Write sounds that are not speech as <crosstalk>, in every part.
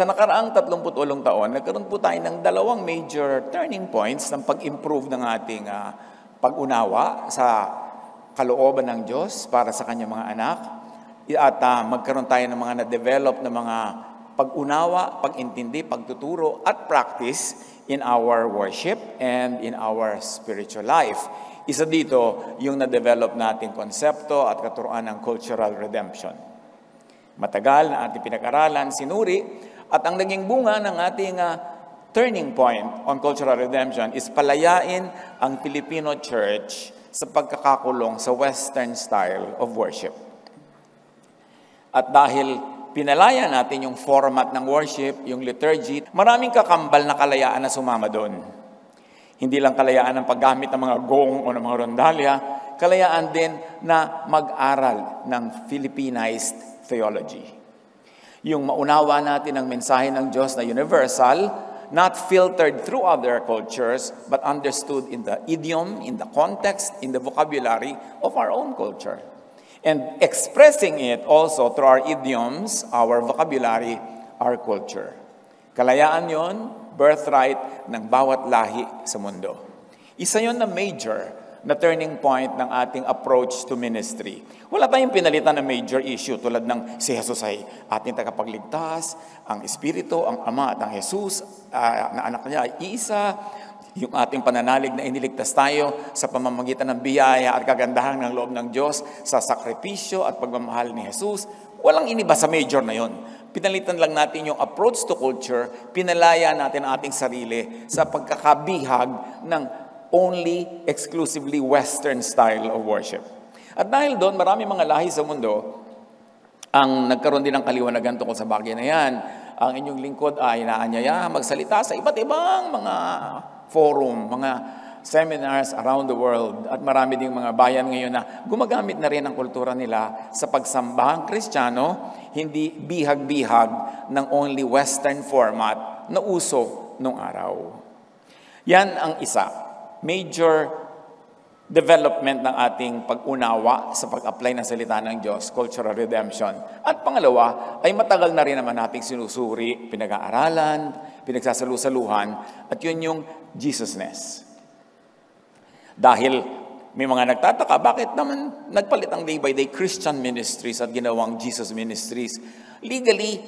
Sa nakaraang 38 taon, nagkaroon po tayo ng dalawang major turning points ng pag-improve ng ating uh, pag-unawa sa kalooban ng Diyos para sa kanyang mga anak at uh, magkaroon tayo ng mga na-develop na mga pag-unawa, pag-intindi, pagtuturo at practice in our worship and in our spiritual life. Isa dito yung na-develop nating konsepto at katuruan ng cultural redemption. Matagal na ating pinag-aralan, sinuri, at ang naging bunga ng ating uh, turning point on cultural redemption is palayain ang Filipino church sa pagkakakulong sa Western style of worship. At dahil pinalaya natin yung format ng worship, yung liturgy, maraming kakambal na kalayaan na sumama doon. Hindi lang kalayaan ng paggamit ng mga gong o ng mga rondalya, kalayaan din na mag-aral ng Filipinized theology. Yung maunawa natin ang mensahe ng Diyos na universal, not filtered through other cultures, but understood in the idiom, in the context, in the vocabulary of our own culture and expressing it also through our idioms, our vocabulary, our culture. Kalayaan yon, birthright ng bawat lahi sa mundo. Isa yon na major na turning point ng ating approach to ministry. Wala tayong pinalitan na major issue tulad ng si Jesus ay ating tagapagligtas, ang Espiritu, ang Ama at ang Jesus, uh, na anak niya ay isa, yung ating pananalig na iniligtas tayo sa pamamagitan ng biyaya at kagandahan ng loob ng Diyos sa sakripisyo at pagmamahal ni Jesus, walang iniba sa major na yon. Pinalitan lang natin yung approach to culture, pinalaya natin ang ating sarili sa pagkakabihag ng only exclusively Western style of worship. At dahil doon, marami mga lahi sa mundo ang nagkaroon din ng kaliwanagan tungkol sa bagay na yan. Ang inyong lingkod ay inaanyaya magsalita sa iba't ibang mga forum, mga seminars around the world at marami ding mga bayan ngayon na gumagamit na rin ang kultura nila sa pagsambahang kristyano, hindi bihag-bihag ng only Western format na uso nung araw. Yan ang isa, major development ng ating pag-unawa sa pag-apply ng salita ng Diyos, cultural redemption. At pangalawa, ay matagal na rin naman nating sinusuri, pinag-aaralan, pinagsasalusaluhan, at yun yung Jesusness. Dahil may mga nagtataka, bakit naman nagpalit ang day by day Christian ministries at ginawang Jesus ministries? Legally,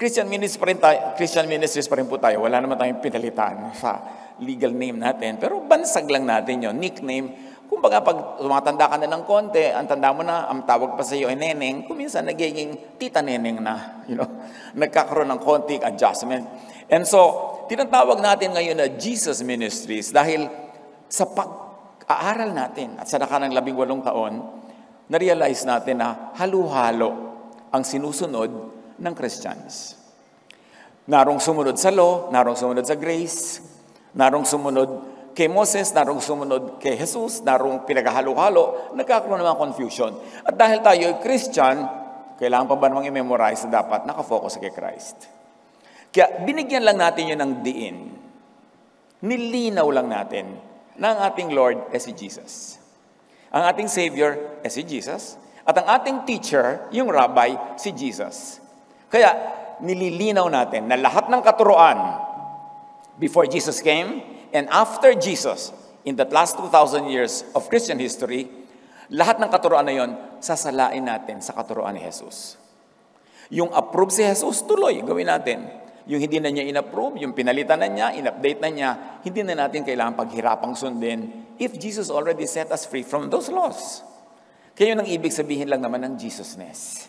Christian ministries pa rin tayo, Christian ministries pa rin po tayo. Wala naman tayong pinalitan sa legal name natin. Pero bansag lang natin yon nickname Kumbaga, pag tumatanda ka na ng konti, ang tanda mo na, ang tawag pa sa iyo ay neneng, kuminsan nagiging tita neneng na, you know, <laughs> nagkakaroon ng konting adjustment. And so, tinatawag natin ngayon na Jesus Ministries dahil sa pag-aaral natin at sa nakanang labing walong taon, na-realize natin na halu-halo ang sinusunod ng Christians. Narong sumunod sa law, narong sumunod sa grace, narong sumunod kay Moses, narong sumunod kay Jesus, narong pinaghalo-halo, nagkakaroon mga confusion. At dahil tayo ay Christian, kailangan pa ba namang i-memorize na dapat nakafocus kay Christ? Kaya binigyan lang natin yun ng diin. Nilinaw lang natin na ang ating Lord ay si Jesus. Ang ating Savior ay si Jesus. At ang ating teacher, yung rabbi, si Jesus. Kaya nililinaw natin na lahat ng katuroan before Jesus came, And after Jesus, in the last 2,000 years of Christian history, lahat ng katuroan na yon, sasalain natin sa katuroan ni Jesus. Yung approve si Jesus, tuloy, gawin natin. Yung hindi na niya inapprove, yung pinalitan na niya, inupdate na niya, hindi na natin kailangan paghirapang sundin if Jesus already set us free from those laws. Kaya yun ang ibig sabihin lang naman ng Jesusness.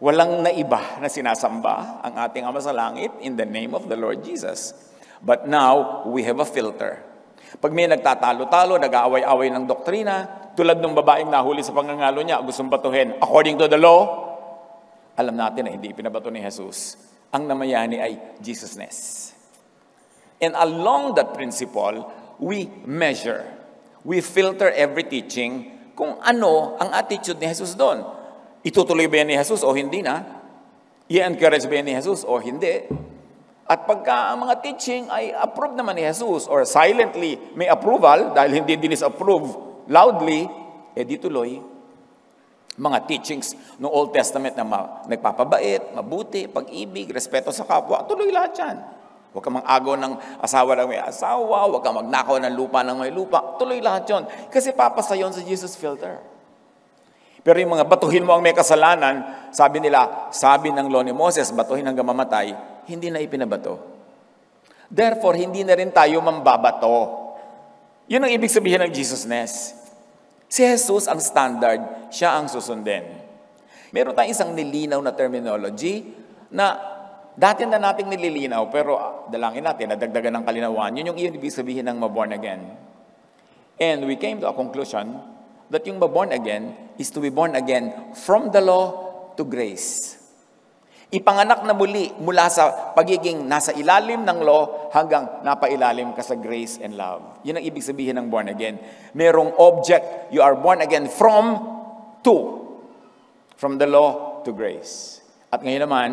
Walang naiba na sinasamba ang ating Ama sa Langit in the name of the Lord Jesus. But now, we have a filter. Pag may nagtatalo-talo, nag-aaway-away ng doktrina, tulad ng babaeng nahuli sa pangangalo niya, gustong batuhin, according to the law, alam natin na hindi pinabato ni Jesus. Ang namayani ay Jesusness. And along that principle, we measure. We filter every teaching kung ano ang attitude ni Jesus doon. Itutuloy ba yan ni Jesus o hindi na? I-encourage ba yan ni Jesus o hindi? At pagka ang mga teaching ay approved naman ni Jesus or silently may approval dahil hindi din is approve loudly, eh di tuloy. mga teachings ng Old Testament na ma- nagpapabait, mabuti, pag-ibig, respeto sa kapwa, tuloy lahat yan. Huwag kang mag-agaw ng asawa ng may asawa, huwag kang magnakaw ng lupa ng may lupa, tuloy lahat yon. Kasi papasa yon sa Jesus filter. Pero yung mga batuhin mo ang may kasalanan, sabi nila, sabi ng law ni Moses, batuhin hanggang mamatay, hindi na ipinabato. Therefore, hindi na rin tayo mambabato. Yun ang ibig sabihin ng Jesusness. Si Jesus ang standard, siya ang susundin. Meron tayong isang nilinaw na terminology na dati na nating nililinaw, pero ah, dalangin natin, nadagdagan ng kalinawan. Yun yung ibig sabihin ng maborn again. And we came to a conclusion that yung maborn again is to be born again from the law to grace. Ipanganak na muli mula sa pagiging nasa ilalim ng law hanggang napailalim ka sa grace and love. Yun ang ibig sabihin ng born again. Merong object, you are born again from to. From the law to grace. At ngayon naman,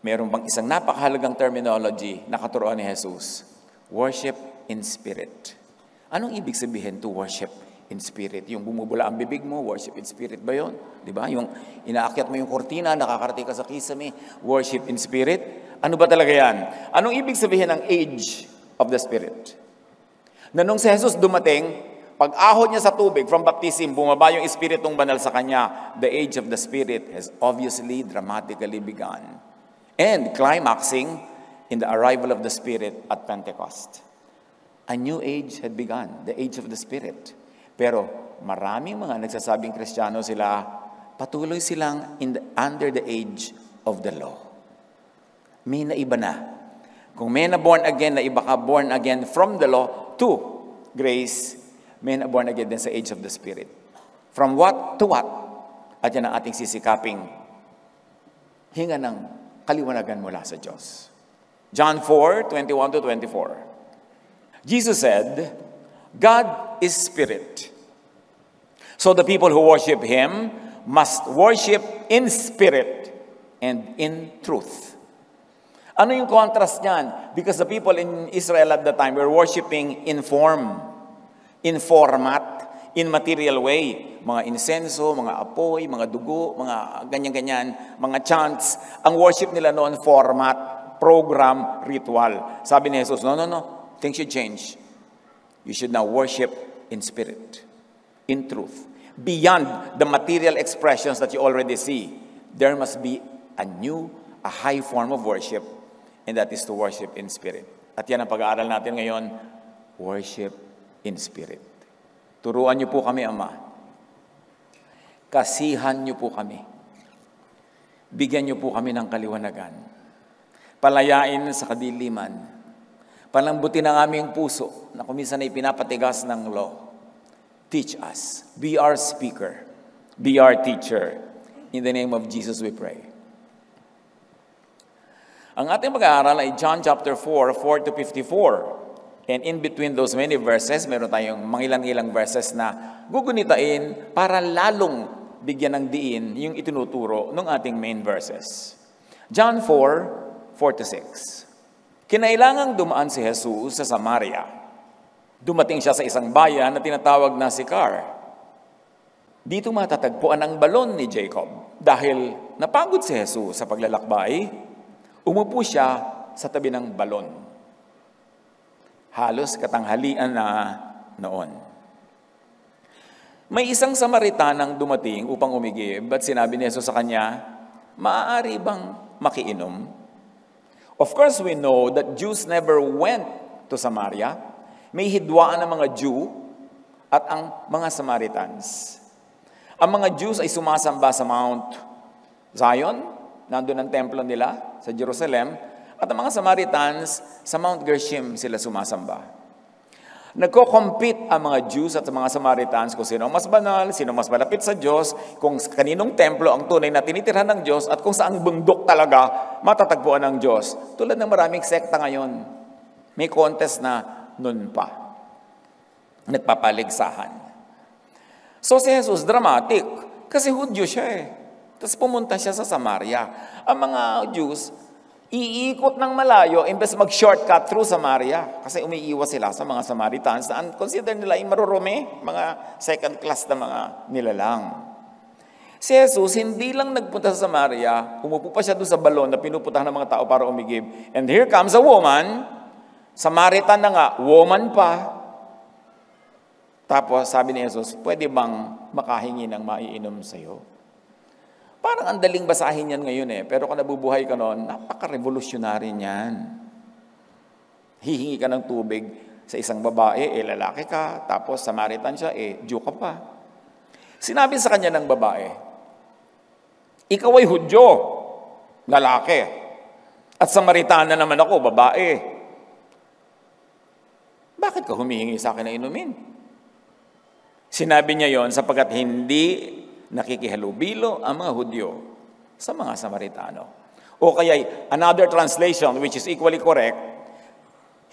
meron pang isang napakahalagang terminology na katuroan ni Jesus. Worship in spirit. Anong ibig sabihin to worship in spirit. Yung bumubula ang bibig mo, worship in spirit ba yun? Di ba? Yung inaakyat mo yung kortina, nakakarating ka sa kisame, worship in spirit. Ano ba talaga yan? Anong ibig sabihin ng age of the spirit? Na nung si Jesus dumating, pag ahon niya sa tubig from baptism, bumaba yung Espiritong Banal sa kanya, the age of the Spirit has obviously dramatically begun. And climaxing in the arrival of the Spirit at Pentecost. A new age had begun, the age of the Spirit. Pero maraming mga nagsasabing kristyano sila, patuloy silang in the, under the age of the law. May naiba na. Kung may na born again, na iba ka born again from the law to grace, may na born again din sa age of the Spirit. From what to what? At yan ang ating sisikaping hinga ng kaliwanagan mula sa Diyos. John 4, 21 to 24. Jesus said, God is spirit. So the people who worship him must worship in spirit and in truth. Ano yung contrast niyan? Because the people in Israel at the time were worshiping in form, in format, in material way. Mga insenso, mga apoy, mga dugo, mga ganyan-ganyan, mga chants. Ang worship nila noon, format, program, ritual. Sabi ni Jesus, no, no, no, things should change. You should now worship in spirit, in truth. Beyond the material expressions that you already see, there must be a new, a high form of worship, and that is to worship in spirit. At yan ang pag-aaral natin ngayon, worship in spirit. Turuan niyo po kami, Ama. Kasihan niyo po kami. Bigyan niyo po kami ng kaliwanagan. Palayain sa kadiliman Palambutin ang aming puso na kuminsan ay pinapatigas ng law. Teach us. Be our speaker. Be our teacher. In the name of Jesus we pray. Ang ating pag-aaral ay John chapter 4, 4 to 54. And in between those many verses, meron tayong mangilang-ilang verses na gugunitain para lalong bigyan ng diin yung itinuturo ng ating main verses. John 4, 4 to 6. Kinailangang dumaan si Jesus sa Samaria. Dumating siya sa isang bayan na tinatawag na Sicar. Dito matatagpuan ang balon ni Jacob. Dahil napagod si Jesus sa paglalakbay, umupo siya sa tabi ng balon. Halos katanghalian na noon. May isang Samaritanang dumating upang umigib at sinabi ni Jesus sa kanya, Maaari bang makiinom? Of course, we know that Jews never went to Samaria. May hidwaan ng mga Jew at ang mga Samaritans. Ang mga Jews ay sumasamba sa Mount Zion, nandun ang templo nila sa Jerusalem, at ang mga Samaritans sa Mount Gershom sila sumasamba. Nagko-compete ang mga Jews at mga Samaritans kung sino mas banal, sino mas malapit sa Diyos, kung kaninong templo ang tunay na tinitirhan ng Diyos at kung saang bundok talaga matatagpuan ng Diyos. Tulad ng maraming sekta ngayon, may contest na nun pa. Nagpapaligsahan. So si Jesus, dramatic. Kasi Hudyo siya eh. Tapos pumunta siya sa Samaria. Ang mga Jews, iikot ng malayo imbes mag-shortcut through Samaria kasi umiiwas sila sa mga Samaritans na consider nila ay marurumi, mga second class na mga nilalang. Si Jesus, hindi lang nagpunta sa Samaria, umupo pa siya doon sa balon na pinupuntahan ng mga tao para umigib. And here comes a woman, Samaritan na nga, woman pa. Tapos sabi ni Jesus, pwede bang makahingi ng maiinom sa'yo? Parang ang daling basahin yan ngayon eh. Pero kung nabubuhay ka noon, napaka-revolutionary niyan. Hihingi ka ng tubig sa isang babae, eh lalaki ka, tapos Samaritan siya, eh Jew ka pa. Sinabi sa kanya ng babae, ikaw ay Hudyo, lalaki. At Samaritana naman ako, babae. Bakit ka humihingi sa akin na inumin? Sinabi niya yon sapagkat hindi nakikihalubilo ang mga Hudyo sa mga Samaritano. O kaya another translation which is equally correct,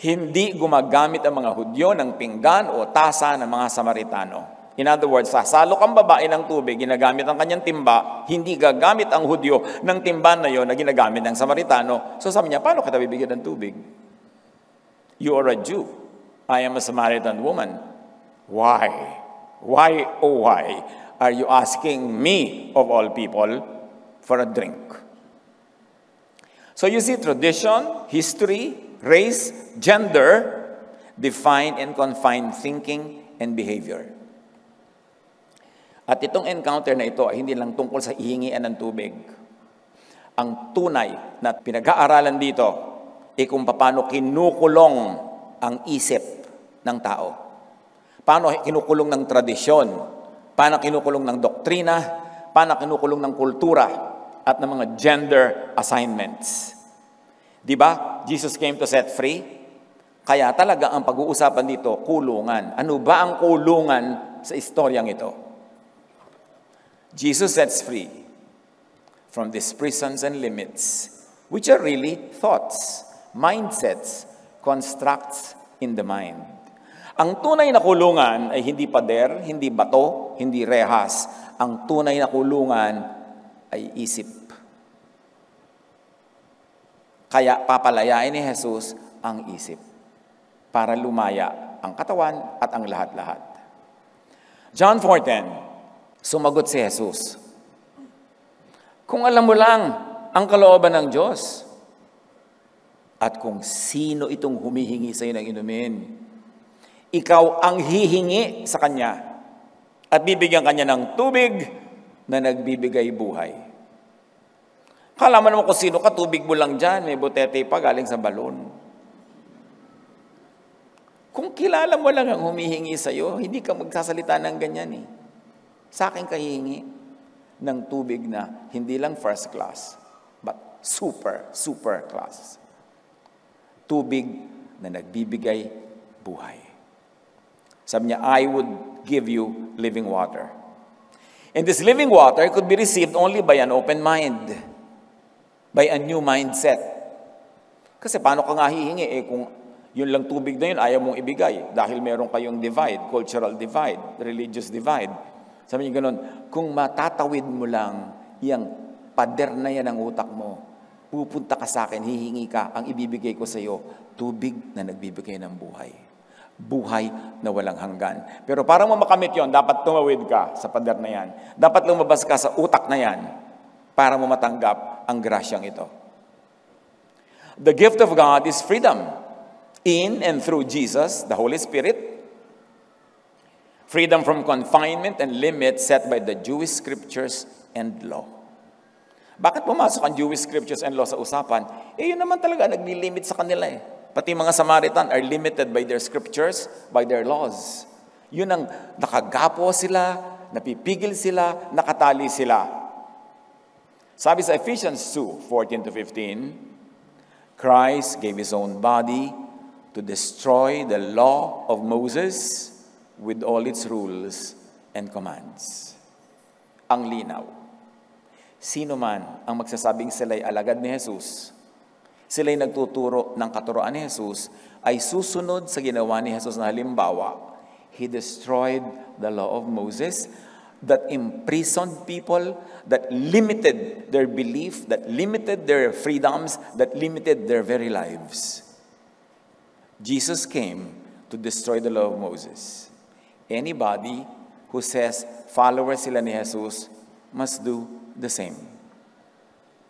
hindi gumagamit ang mga Hudyo ng pinggan o tasa ng mga Samaritano. In other words, sasalo kang babae ng tubig, ginagamit ang kanyang timba, hindi gagamit ang Hudyo ng timba na yon na ginagamit ng Samaritano. So sabi niya, paano kita bibigyan ng tubig? You are a Jew. I am a Samaritan woman. Why? Why, oh why, are you asking me, of all people, for a drink? So you see, tradition, history, race, gender define and confine thinking and behavior. At itong encounter na ito ay hindi lang tungkol sa ihingian ng tubig. Ang tunay na pinag-aaralan dito ay kung paano kinukulong ang isip ng tao. Paano kinukulong ng tradisyon, paano kinukulong ng doktrina, paano kinukulong ng kultura at ng mga gender assignments. Di ba? Jesus came to set free. Kaya talaga ang pag-uusapan dito, kulungan. Ano ba ang kulungan sa istoryang ito? Jesus sets free from these prisons and limits, which are really thoughts, mindsets, constructs in the mind. Ang tunay na kulungan ay hindi pader, hindi bato, hindi rehas. Ang tunay na kulungan ay isip. Kaya papalayain ni Jesus ang isip para lumaya ang katawan at ang lahat-lahat. John 4.10 Sumagot si Jesus, Kung alam mo lang ang kalooban ng Diyos, at kung sino itong humihingi sa iyo ng inumin, ikaw ang hihingi sa Kanya at bibigyan Kanya ng tubig na nagbibigay buhay. Kala mo naman kung sino ka, tubig mo lang dyan, may butete pa galing sa balon. Kung kilala mo lang ang humihingi sa iyo, hindi ka magsasalita ng ganyan eh. Sa akin kahingi ng tubig na hindi lang first class, but super, super class. Tubig na nagbibigay buhay. Sabi niya, I would give you living water. And this living water could be received only by an open mind, by a new mindset. Kasi paano ka nga hihingi eh kung yun lang tubig na yun, ayaw mong ibigay dahil meron kayong divide, cultural divide, religious divide. Sabi niya ganun, kung matatawid mo lang yung pader na yan ang utak mo, pupunta ka sa akin, hihingi ka, ang ibibigay ko sa iyo, tubig na nagbibigay ng buhay. Buhay na walang hanggan. Pero para mo makamit yon, dapat tumawid ka sa pader na yan. Dapat lumabas ka sa utak na yan para mo matanggap ang grasyang ito. The gift of God is freedom in and through Jesus, the Holy Spirit, freedom from confinement and limits set by the Jewish scriptures and law. Bakit pumasok ang Jewish scriptures and law sa usapan? Eh, yun naman talaga, nagli-limit sa kanila eh. Pati mga Samaritan are limited by their scriptures, by their laws. Yun ang nakagapo sila, napipigil sila, nakatali sila. Sabi sa Ephesians 2, 14 to 15, Christ gave His own body to destroy the law of Moses with all its rules and commands. Ang linaw. Sino man ang magsasabing sila'y alagad ni Jesus, sila'y nagtuturo ng katuroan ni Jesus, ay susunod sa ginawa ni Jesus na halimbawa. He destroyed the law of Moses that imprisoned people, that limited their belief, that limited their freedoms, that limited their very lives. Jesus came to destroy the law of Moses. Anybody who says followers sila ni Jesus, must do the same.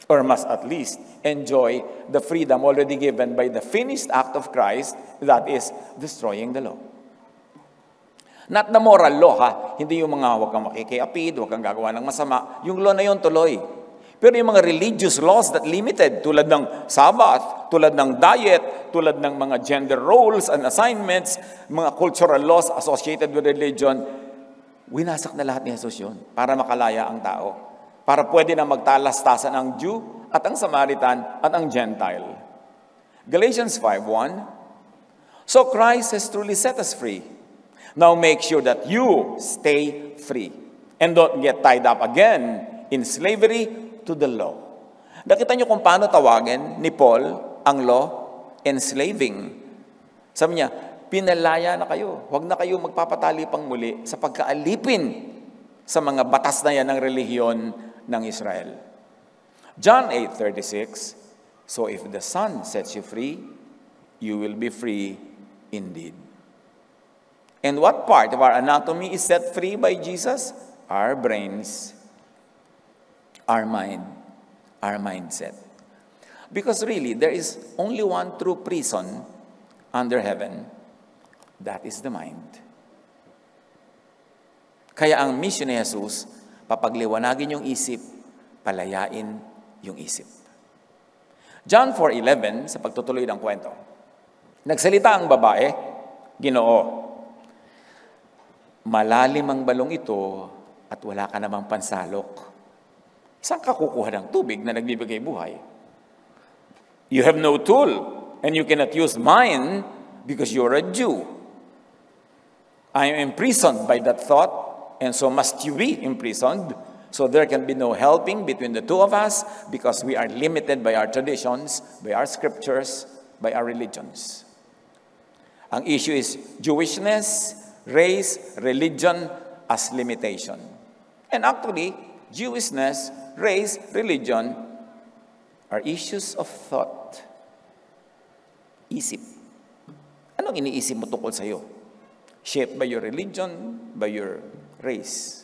Or must at least enjoy the freedom already given by the finished act of Christ, that is, destroying the law. Not the moral law, ha? Hindi yung mga huwag kang makikiapid, huwag kang gagawa ng masama. Yung law na yun tuloy. Pero yung mga religious laws that limited, tulad ng Sabbath, tulad ng diet, tulad ng mga gender roles and assignments, mga cultural laws associated with religion, winasak na lahat ni Jesus yun para makalaya ang tao. Para pwede na magtalastasan ang Jew at ang Samaritan at ang Gentile. Galatians 5.1 So Christ has truly set us free. Now make sure that you stay free and don't get tied up again in slavery to the law. Nakita niyo kung paano tawagin ni Paul ang law? Enslaving. Sabi niya, pinalaya na kayo. Huwag na kayo magpapatali pang muli sa pagkaalipin sa mga batas na yan ng relihiyon ng Israel. John 8.36, So if the Son sets you free, you will be free indeed. And what part of our anatomy is set free by Jesus? Our brains, our mind, our mindset. Because really, there is only one true prison under heaven. That is the mind. Kaya ang mission ni Jesus, papagliwanagin yung isip, palayain yung isip. John 4.11, sa pagtutuloy ng kwento, nagsalita ang babae, ginoo, malalim ang balong ito at wala ka namang pansalok. Saan ka kukuha ng tubig na nagbibigay buhay? You have no tool and you cannot use mine because you're a Jew. I am imprisoned by that thought and so must you be imprisoned. So there can be no helping between the two of us because we are limited by our traditions, by our scriptures, by our religions. Ang issue is Jewishness race, religion as limitation. And actually, Jewishness, race, religion are issues of thought. Isip. Anong iniisip mo tungkol sa iyo? Shaped by your religion, by your race.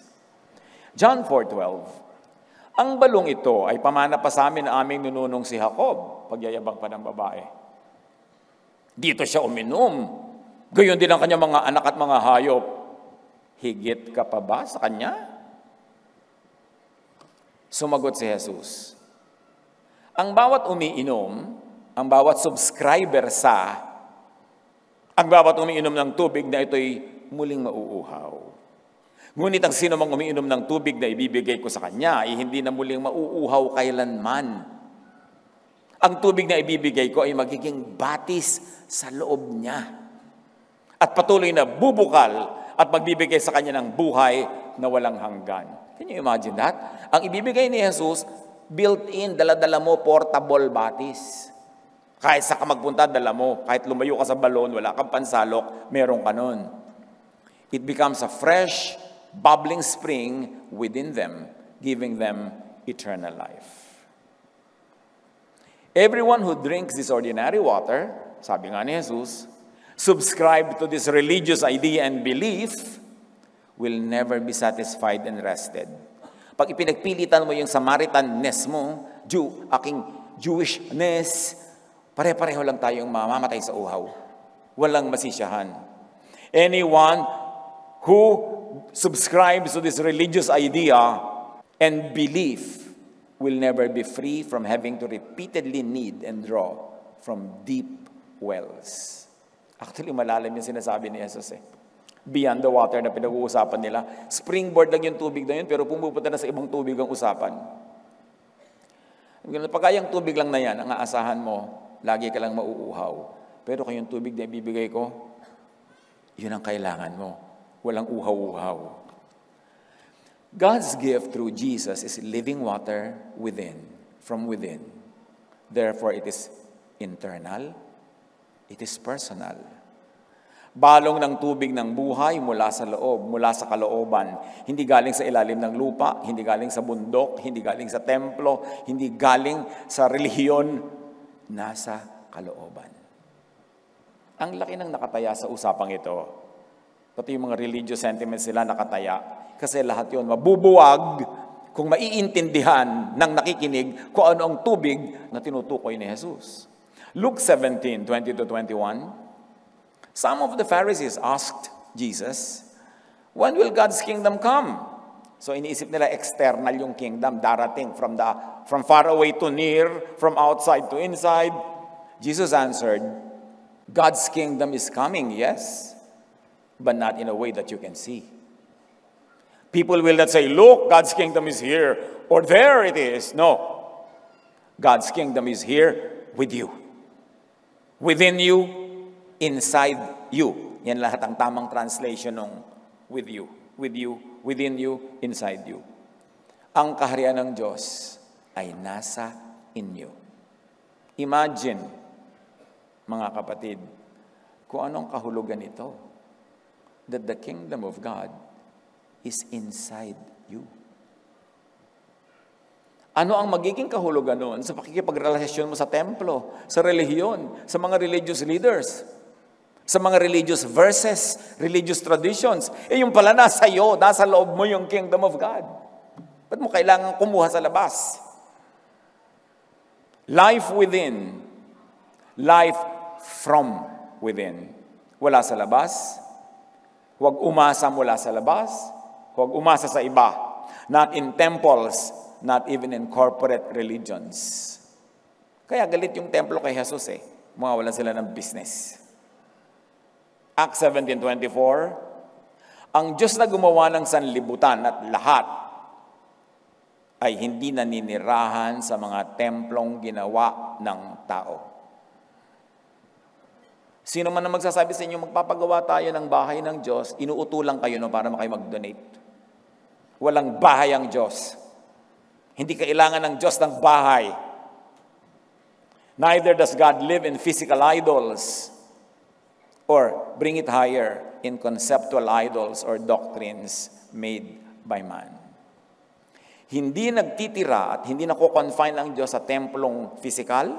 John 4.12 Ang balong ito ay pamana pa sa amin na aming nununong si Jacob, pagyayabang pa ng babae. Dito siya uminom Gayon din ang kanyang mga anak at mga hayop. Higit ka pa ba sa kanya? Sumagot si Jesus. Ang bawat umiinom, ang bawat subscriber sa, ang bawat umiinom ng tubig na ito'y muling mauuhaw. Ngunit ang sino mang umiinom ng tubig na ibibigay ko sa kanya, ay hindi na muling mauuhaw kailanman. Ang tubig na ibibigay ko ay magiging batis sa loob niya at patuloy na bubukal at magbibigay sa kanya ng buhay na walang hanggan. Can you imagine that? Ang ibibigay ni Jesus, built-in, dala-dala mo, portable batis. Kahit sa ka dala mo. Kahit lumayo ka sa balon, wala kang pansalok, meron ka nun. It becomes a fresh, bubbling spring within them, giving them eternal life. Everyone who drinks this ordinary water, sabi nga ni Jesus, subscribe to this religious idea and belief will never be satisfied and rested. Pag ipinagpilitan mo yung Samaritanness mo, Jew, aking Jewishness, pare-pareho lang tayong mamamatay sa uhaw. Walang masisyahan. Anyone who subscribes to this religious idea and belief will never be free from having to repeatedly need and draw from deep wells. Actually, malalim yung sinasabi ni Jesus eh. Beyond the water na pinag-uusapan nila. Springboard lang yung tubig na yun, pero pumupunta na sa ibang tubig ang usapan. Pagka yung tubig lang na yan, ang aasahan mo, lagi ka lang mauuhaw. Pero kung yung tubig na ibibigay ko, yun ang kailangan mo. Walang uhaw-uhaw. God's gift through Jesus is living water within, from within. Therefore, it is internal, It is personal. Balong ng tubig ng buhay mula sa loob, mula sa kalooban. Hindi galing sa ilalim ng lupa, hindi galing sa bundok, hindi galing sa templo, hindi galing sa relihiyon, nasa kalooban. Ang laki ng nakataya sa usapang ito. Pati yung mga religious sentiments sila nakataya. Kasi lahat yon mabubuwag kung maiintindihan ng nakikinig kung ano ang tubig na tinutukoy ni Jesus. Luke 17, 20 to 21, some of the Pharisees asked Jesus, When will God's kingdom come? So iniisip nila external yung kingdom, darating from, the, from far away to near, from outside to inside. Jesus answered, God's kingdom is coming, yes, but not in a way that you can see. People will not say, Look, God's kingdom is here, or there it is. No. God's kingdom is here with you. Within you, inside you. Yan lahat ang tamang translation ng with you. With you, within you, inside you. Ang kaharian ng Diyos ay nasa inyo. Imagine, mga kapatid, kung anong kahulugan ito. That the kingdom of God is inside you. Ano ang magiging kahulugan noon sa pakikipagrelasyon mo sa templo, sa relihiyon, sa mga religious leaders, sa mga religious verses, religious traditions? Eh yung pala nasa iyo, nasa loob mo yung kingdom of God. Ba't mo kailangan kumuha sa labas? Life within, life from within. Wala sa labas, huwag umasa mula sa labas, Huwag umasa sa iba. Not in temples, not even in corporate religions. Kaya galit yung templo kay Jesus eh. Mawawalan sila ng business. Acts 17.24 Ang Diyos na gumawa ng sanlibutan at lahat ay hindi naninirahan sa mga templong ginawa ng tao. Sino man na magsasabi sa inyo, magpapagawa tayo ng bahay ng Diyos, inuutulang kayo no, para makayo mag-donate. Walang bahay ang Diyos. Hindi kailangan ng Diyos ng bahay. Neither does God live in physical idols or bring it higher in conceptual idols or doctrines made by man. Hindi nagtitira at hindi nako-confine ang Diyos sa templong physical,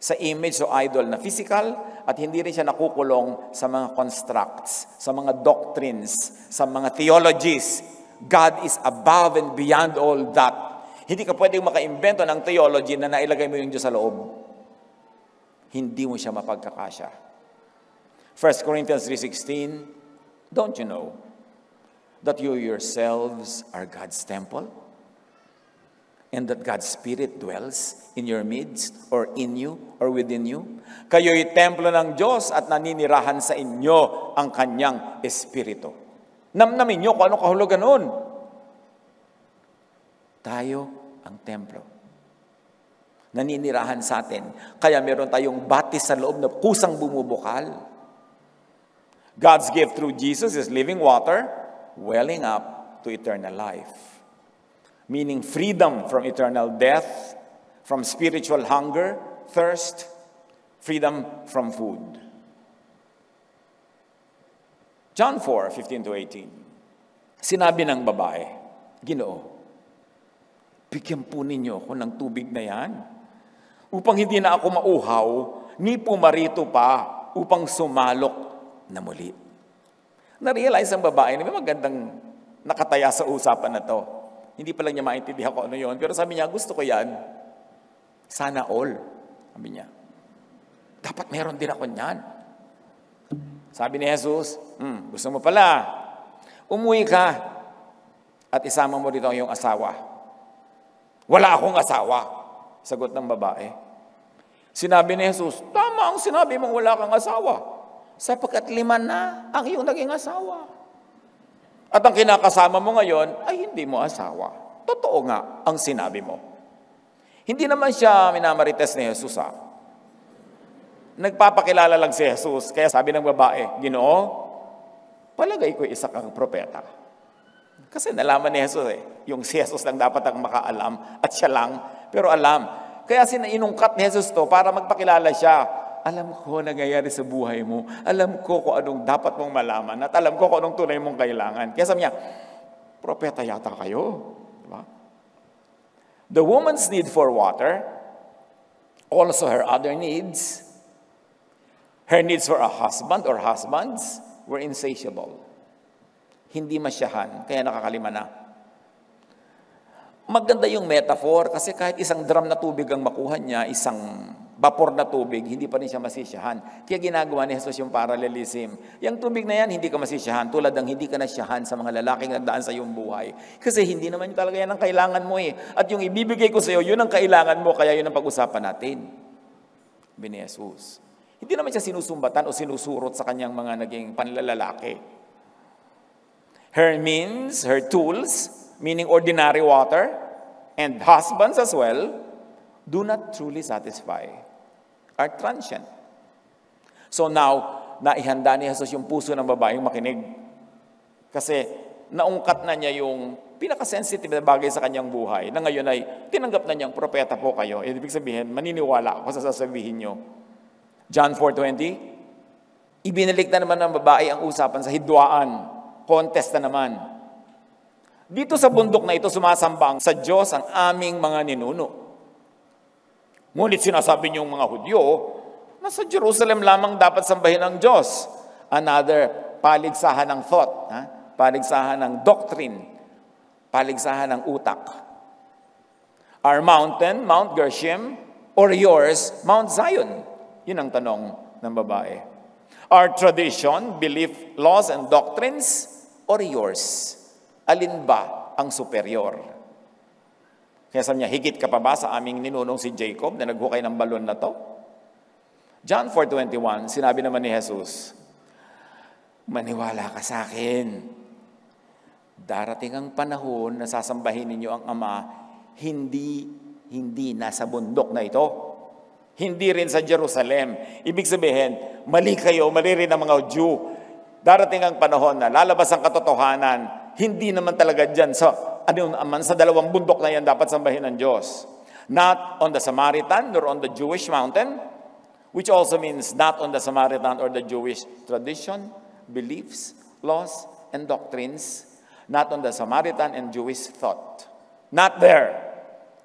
sa image o idol na physical, at hindi rin siya nakukulong sa mga constructs, sa mga doctrines, sa mga theologies God is above and beyond all that. Hindi ka pwedeng makaimbento ng theology na nailagay mo yung Diyos sa loob. Hindi mo siya mapagkakasya. 1 Corinthians 3.16, Don't you know that you yourselves are God's temple? And that God's Spirit dwells in your midst or in you or within you? Kayo'y templo ng Diyos at naninirahan sa inyo ang Kanyang Espiritu. Namnamin nyo kung anong kahulugan noon. Tayo ang templo. Naninirahan sa atin. Kaya meron tayong batis sa loob na kusang bumubukal. God's gift through Jesus is living water, welling up to eternal life. Meaning freedom from eternal death, from spiritual hunger, thirst, freedom from food. John 4, 15 to 18. Sinabi ng babae, Ginoo, bigyan po ninyo ako ng tubig na yan upang hindi na ako mauhaw, ni pumarito pa upang sumalok na muli. Na-realize ang babae na may magandang nakataya sa usapan na to. Hindi pa lang niya maintindihan ko ano yon. Pero sabi niya, gusto ko yan. Sana all. Sabi niya. Dapat meron din ako niyan. Sabi ni Jesus, hmm, gusto mo pala, umuwi ka at isama mo dito ang iyong asawa. Wala akong asawa, sagot ng babae. Sinabi ni Jesus, tama ang sinabi mong wala kang asawa, sapagkat lima na ang iyong naging asawa. At ang kinakasama mo ngayon ay hindi mo asawa. Totoo nga ang sinabi mo. Hindi naman siya minamarites ni Jesus ha. Nagpapakilala lang si Jesus. Kaya sabi ng babae, Ginoo, palagay ko isa kang propeta. Kasi nalaman ni Jesus eh, yung si Jesus lang dapat ang makaalam at siya lang, pero alam. Kaya sinainungkat ni Jesus to para magpakilala siya. Alam ko nangyayari sa buhay mo. Alam ko kung anong dapat mong malaman at alam ko kung anong tunay mong kailangan. Kaya sabi niya, propeta yata kayo. Diba? The woman's need for water, also her other needs, Her needs for a husband or husbands were insatiable. Hindi masyahan, kaya nakakalima na. maganda yung metaphor kasi kahit isang drum na tubig ang makuha niya, isang vapor na tubig, hindi pa rin siya masisyahan. Kaya ginagawa ni Jesus yung parallelism. Yung tubig na yan, hindi ka masisyahan. Tulad ng hindi ka nasyahan sa mga lalaking nagdaan sa iyong buhay. Kasi hindi naman talaga yan ang kailangan mo eh. At yung ibibigay ko sa iyo, yun ang kailangan mo, kaya yun ang pag-usapan natin. Bini Jesus. Hindi naman siya sinusumbatan o sinusurot sa kanyang mga naging panlalalaki. Her means, her tools, meaning ordinary water, and husbands as well, do not truly satisfy are transient. So now, naihanda ni Jesus yung puso ng babaeng makinig. Kasi naungkat na niya yung pinaka-sensitive na bagay sa kanyang buhay na ngayon ay tinanggap na niyang propeta po kayo. Ibig sabihin, maniniwala ako sa sasabihin niyo. John 4.20, ibinalik na naman ng babae ang usapan sa hidwaan. Contest na naman. Dito sa bundok na ito, sumasambang sa Diyos ang aming mga ninuno. Ngunit sinasabi niyong mga Hudyo, na sa Jerusalem lamang dapat sambahin ng Diyos. Another paligsahan ng thought, ha? paligsahan ng doctrine, paligsahan ng utak. Our mountain, Mount Gershom, or yours, Mount Zion? Yun ang tanong ng babae. Our tradition, belief, laws, and doctrines, or yours? Alin ba ang superior? Kaya sabi niya, higit ka pa ba sa aming ninunong si Jacob na naghukay ng balon na to? John 4.21, sinabi naman ni Jesus, Maniwala ka sa akin. Darating ang panahon na sasambahin ninyo ang Ama, hindi, hindi nasa bundok na ito. Hindi rin sa Jerusalem. Ibig sabihin, mali kayo, mali rin ang mga Jew. Darating ang panahon na lalabas ang katotohanan, hindi naman talaga dyan sa ano naman sa dalawang bundok na yan dapat sambahin ng Diyos. Not on the Samaritan nor on the Jewish mountain, which also means not on the Samaritan or the Jewish tradition, beliefs, laws, and doctrines, not on the Samaritan and Jewish thought. Not there.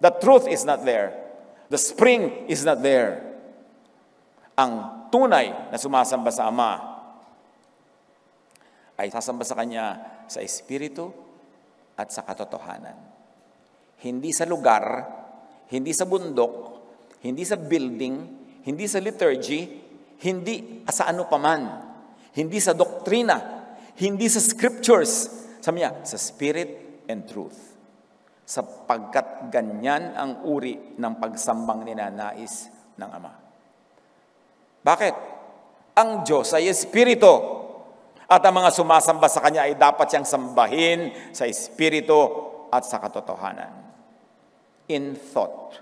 The truth is not there. The spring is not there. Ang tunay na sumasamba sa Ama ay sasamba sa Kanya sa Espiritu, at sa katotohanan. Hindi sa lugar, hindi sa bundok, hindi sa building, hindi sa liturgy, hindi sa ano paman, hindi sa doktrina, hindi sa scriptures, sabi niya, sa spirit and truth. Sapagkat ganyan ang uri ng pagsambang ninanais ng Ama. Bakit? Ang Diyos ay Espiritu. At ang mga sumasamba sa Kanya ay dapat siyang sambahin sa Espiritu at sa katotohanan. In thought.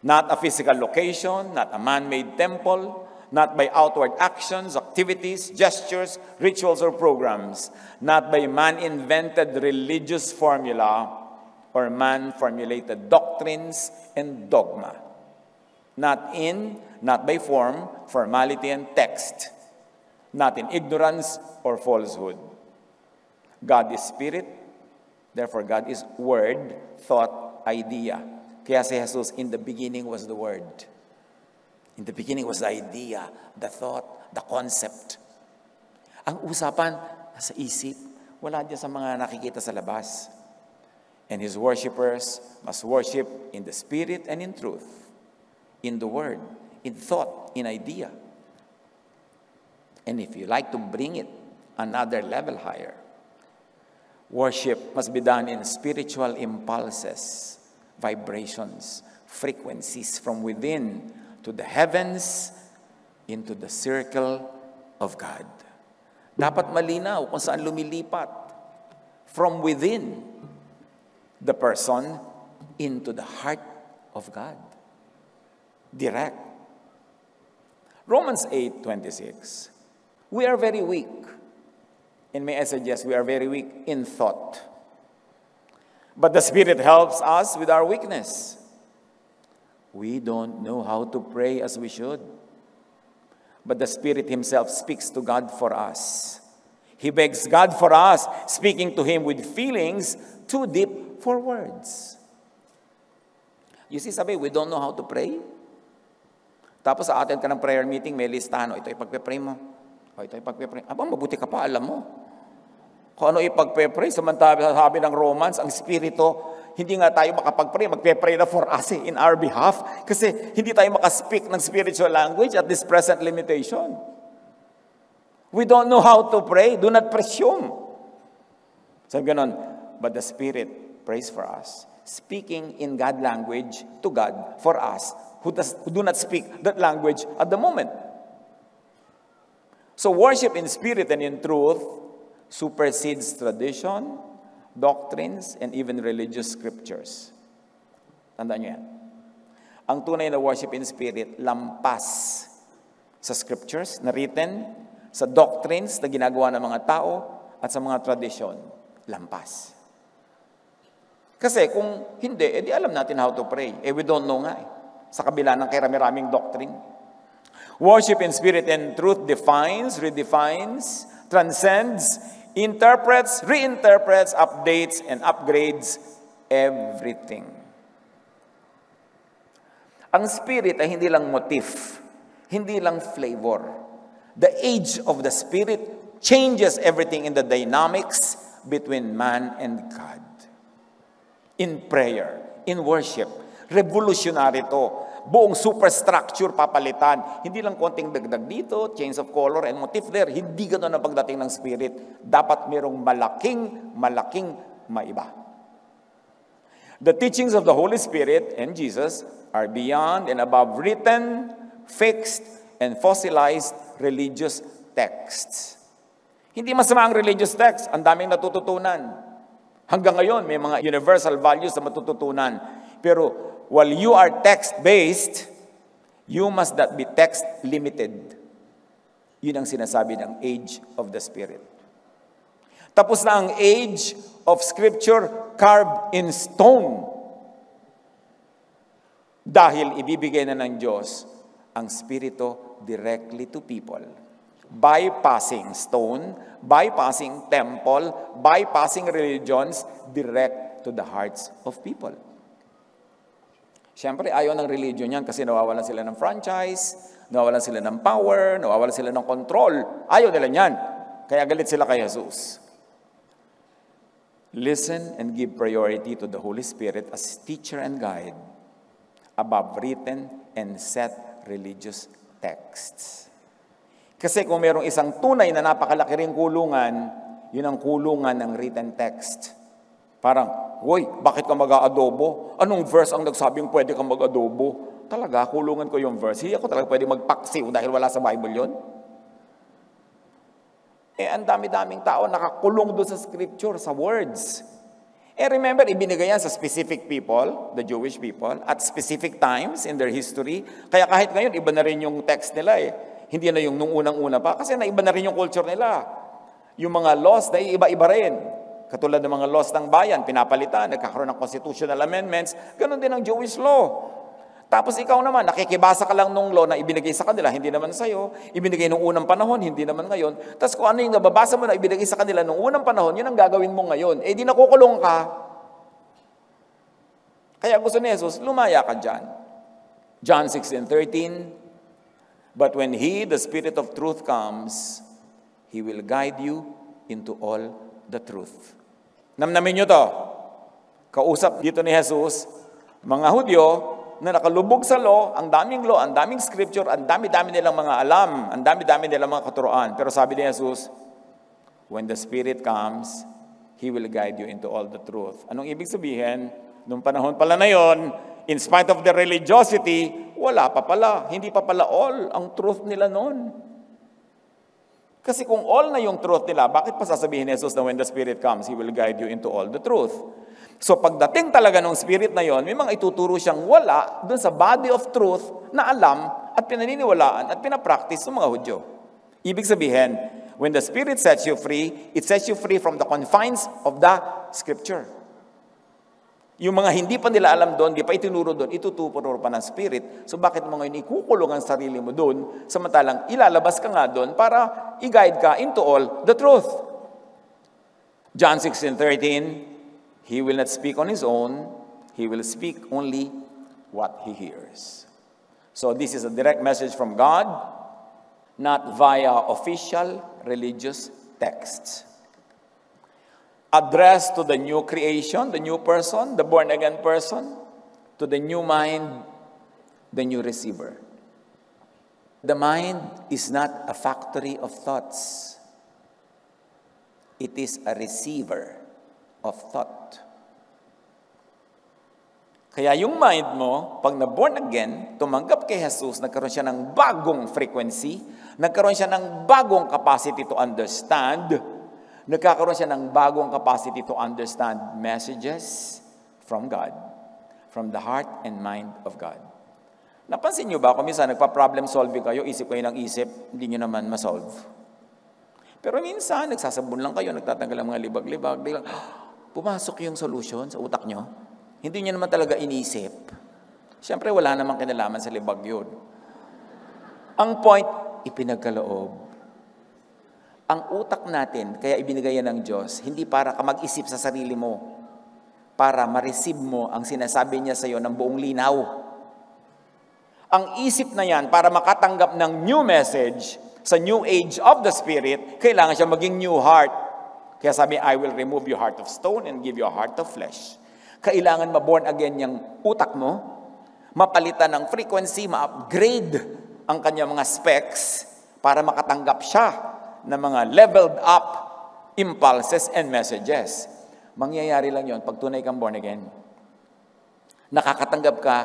Not a physical location, not a man-made temple, not by outward actions, activities, gestures, rituals, or programs, not by man-invented religious formula or man-formulated doctrines and dogma. Not in, not by form, formality, and text, not in ignorance or falsehood. God is spirit, therefore God is word, thought, idea. Kaya si Jesus, in the beginning was the word. In the beginning was the idea, the thought, the concept. Ang usapan, nasa isip, wala dyan sa mga nakikita sa labas. And His worshippers must worship in the Spirit and in truth, in the Word, in thought, in idea. And if you like to bring it another level higher, worship must be done in spiritual impulses, vibrations, frequencies from within to the heavens into the circle of God. Dapat malinaw kung saan lumilipat. From within the person into the heart of God. Direct. Romans 8, 26. We are very weak. And may I suggest we are very weak in thought. But the Spirit helps us with our weakness. We don't know how to pray as we should. But the Spirit Himself speaks to God for us. He begs God for us, speaking to Him with feelings too deep for words. You see, sabi, we don't know how to pray. Tapos sa atin ka ng prayer meeting, may listahan, ito ipagpe-pray mo. O ito ipagpe-pray. Aba, mabuti ka pa, alam mo. Kung ano ipagpe-pray, samantala sabi ng Romans, ang Espiritu, hindi nga tayo makapag-pray, magpe-pray na for us eh, in our behalf. Kasi hindi tayo makaspeak ng spiritual language at this present limitation. We don't know how to pray. Do not presume. Sabi ganon, but the Spirit prays for us. Speaking in God language to God for us who, does, who do not speak that language at the moment. So worship in spirit and in truth supersedes tradition, doctrines, and even religious scriptures. Tandaan nyo yan. Ang tunay na worship in spirit, lampas sa scriptures na written, sa doctrines na ginagawa ng mga tao, at sa mga tradisyon, lampas. Kasi kung hindi, edi alam natin how to pray. Eh, we don't know nga eh. Sa kabila ng karami-raming doctrine. Worship in spirit and truth defines, redefines, transcends, interprets, reinterprets, updates, and upgrades everything. Ang spirit ay hindi lang motif, hindi lang flavor. The age of the spirit changes everything in the dynamics between man and God. In prayer, in worship, revolutionary to buong superstructure papalitan. Hindi lang konting dagdag dito, change of color and motif there. Hindi ganoon ang pagdating ng spirit. Dapat merong malaking, malaking maiba. The teachings of the Holy Spirit and Jesus are beyond and above written, fixed, and fossilized religious texts. Hindi masama ang religious text. Ang daming natututunan. Hanggang ngayon, may mga universal values na matututunan. Pero while you are text-based, you must not be text-limited. Yun ang sinasabi ng age of the Spirit. Tapos na ang age of Scripture carved in stone. Dahil ibibigay na ng Diyos ang Spirito directly to people. Bypassing stone, bypassing temple, bypassing religions, direct to the hearts of people. Siyempre, ayaw ng religion yan kasi nawawalan sila ng franchise, nawawalan sila ng power, nawawalan sila ng control. Ayaw nila yan. Kaya galit sila kay Jesus. Listen and give priority to the Holy Spirit as teacher and guide above written and set religious texts. Kasi kung mayroong isang tunay na napakalaki ring kulungan, yun ang kulungan ng written text. Parang, Hoy, bakit ka mag-aadobo? Anong verse ang nagsabing pwede kang mag-adobo? Talaga, kulungan ko yung verse. Hindi ako talaga pwede magpaksiw dahil wala sa Bible yon. Eh, ang dami-daming tao nakakulong doon sa scripture, sa words. Eh, remember, ibinigay yan sa specific people, the Jewish people, at specific times in their history. Kaya kahit ngayon, iba na rin yung text nila eh. Hindi na yung nung unang-una pa, kasi naiba na rin yung culture nila. Yung mga laws, na iba-iba rin. Katulad ng mga laws ng bayan, pinapalitan, nagkakaroon ng constitutional amendments, ganun din ang Jewish law. Tapos ikaw naman, nakikibasa ka lang nung law na ibinigay sa kanila, hindi naman sa'yo. Ibinigay nung unang panahon, hindi naman ngayon. Tapos kung ano yung nababasa mo na ibinigay sa kanila nung unang panahon, yun ang gagawin mo ngayon. Eh di nakukulong ka. Kaya gusto ni Jesus, lumaya ka dyan. John 16:13, But when He, the Spirit of truth, comes, He will guide you into all the truth. Namnamin nyo to. Kausap dito ni Jesus, mga Hudyo na nakalubog sa law, ang daming law, ang daming scripture, ang dami-dami nilang mga alam, ang dami-dami nilang mga katuroan. Pero sabi ni Jesus, when the Spirit comes, He will guide you into all the truth. Anong ibig sabihin? Nung panahon pala na yon, in spite of the religiosity, wala pa pala, hindi pa pala all ang truth nila noon. Kasi kung all na yung truth nila, bakit pa sasabihin ni Jesus na when the Spirit comes, He will guide you into all the truth? So pagdating talaga ng Spirit na yon, may mga ituturo siyang wala dun sa body of truth na alam at pinaniniwalaan at pinapractice ng mga Hudyo. Ibig sabihin, when the Spirit sets you free, it sets you free from the confines of the Scripture. Yung mga hindi pa nila alam doon, di pa itinuro doon, itutupuro pa ng Spirit. So bakit mo ngayon ikukulong ang sarili mo doon, samantalang ilalabas ka nga doon para i-guide ka into all the truth. John 16:13, He will not speak on His own, He will speak only what He hears. So this is a direct message from God, not via official religious texts. Addressed to the new creation, the new person, the born again person, to the new mind, the new receiver. The mind is not a factory of thoughts. It is a receiver of thought. Kaya yung mind mo, pag na-born again, tumanggap kay Jesus, nagkaroon siya ng bagong frequency, nagkaroon siya ng bagong capacity to understand, nagkakaroon siya ng bagong capacity to understand messages from God, from the heart and mind of God. Napansin niyo ba kung minsan nagpa-problem solving kayo, isip kayo ng isip, hindi niyo naman ma-solve. Pero minsan, nagsasabon lang kayo, nagtatanggal ang mga libag-libag, biglang, <gasps> pumasok yung solution sa utak nyo. Hindi niyo naman talaga inisip. Siyempre, wala namang kinalaman sa libag yun. Ang point, ipinagkaloob ang utak natin, kaya ibinigay yan ng Diyos, hindi para ka mag-isip sa sarili mo, para ma-receive mo ang sinasabi niya sa iyo ng buong linaw. Ang isip na yan, para makatanggap ng new message sa new age of the Spirit, kailangan siya maging new heart. Kaya sabi, I will remove your heart of stone and give you a heart of flesh. Kailangan ma-born again yung utak mo, mapalitan ng frequency, ma-upgrade ang kanyang mga specs para makatanggap siya ng mga leveled up impulses and messages. Mangyayari lang yon pag tunay kang born again. Nakakatanggap ka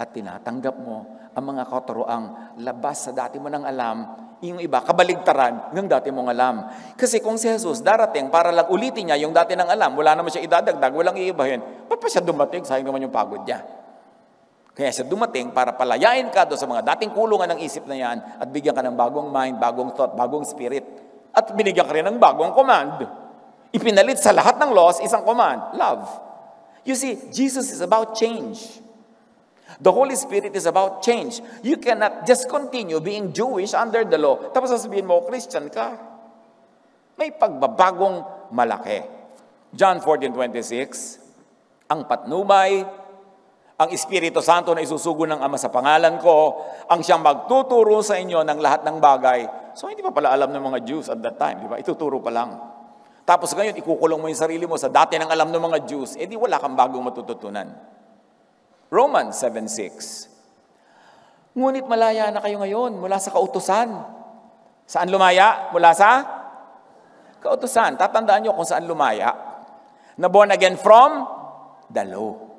at tinatanggap mo ang mga katuroang labas sa dati mo nang alam, yung iba, kabaligtaran ng dati mong alam. Kasi kung si Jesus darating para lang ulitin niya yung dati nang alam, wala naman siya idadagdag, walang iibahin, ba't pa siya dumating? Sayang naman yung pagod niya. Kaya siya dumating para palayain ka doon sa mga dating kulungan ng isip na yan at bigyan ka ng bagong mind, bagong thought, bagong spirit. At binigyan ka rin ng bagong command. Ipinalit sa lahat ng laws, isang command, love. You see, Jesus is about change. The Holy Spirit is about change. You cannot just continue being Jewish under the law. Tapos sasabihin mo, Christian ka. May pagbabagong malaki. John 14.26 Ang patnubay, ang Espiritu Santo na isusugo ng Ama sa pangalan ko, ang siyang magtuturo sa inyo ng lahat ng bagay. So hindi pa pala alam ng mga Jews at that time, di ba? Ituturo pa lang. Tapos ngayon, ikukulong mo yung sarili mo sa dati ng alam ng mga Jews, edi wala kang bagong matututunan. Romans 7.6 Ngunit malaya na kayo ngayon mula sa kautusan. Saan lumaya? Mula sa? Kautusan. Tatandaan nyo kung saan lumaya. Na born again from the law.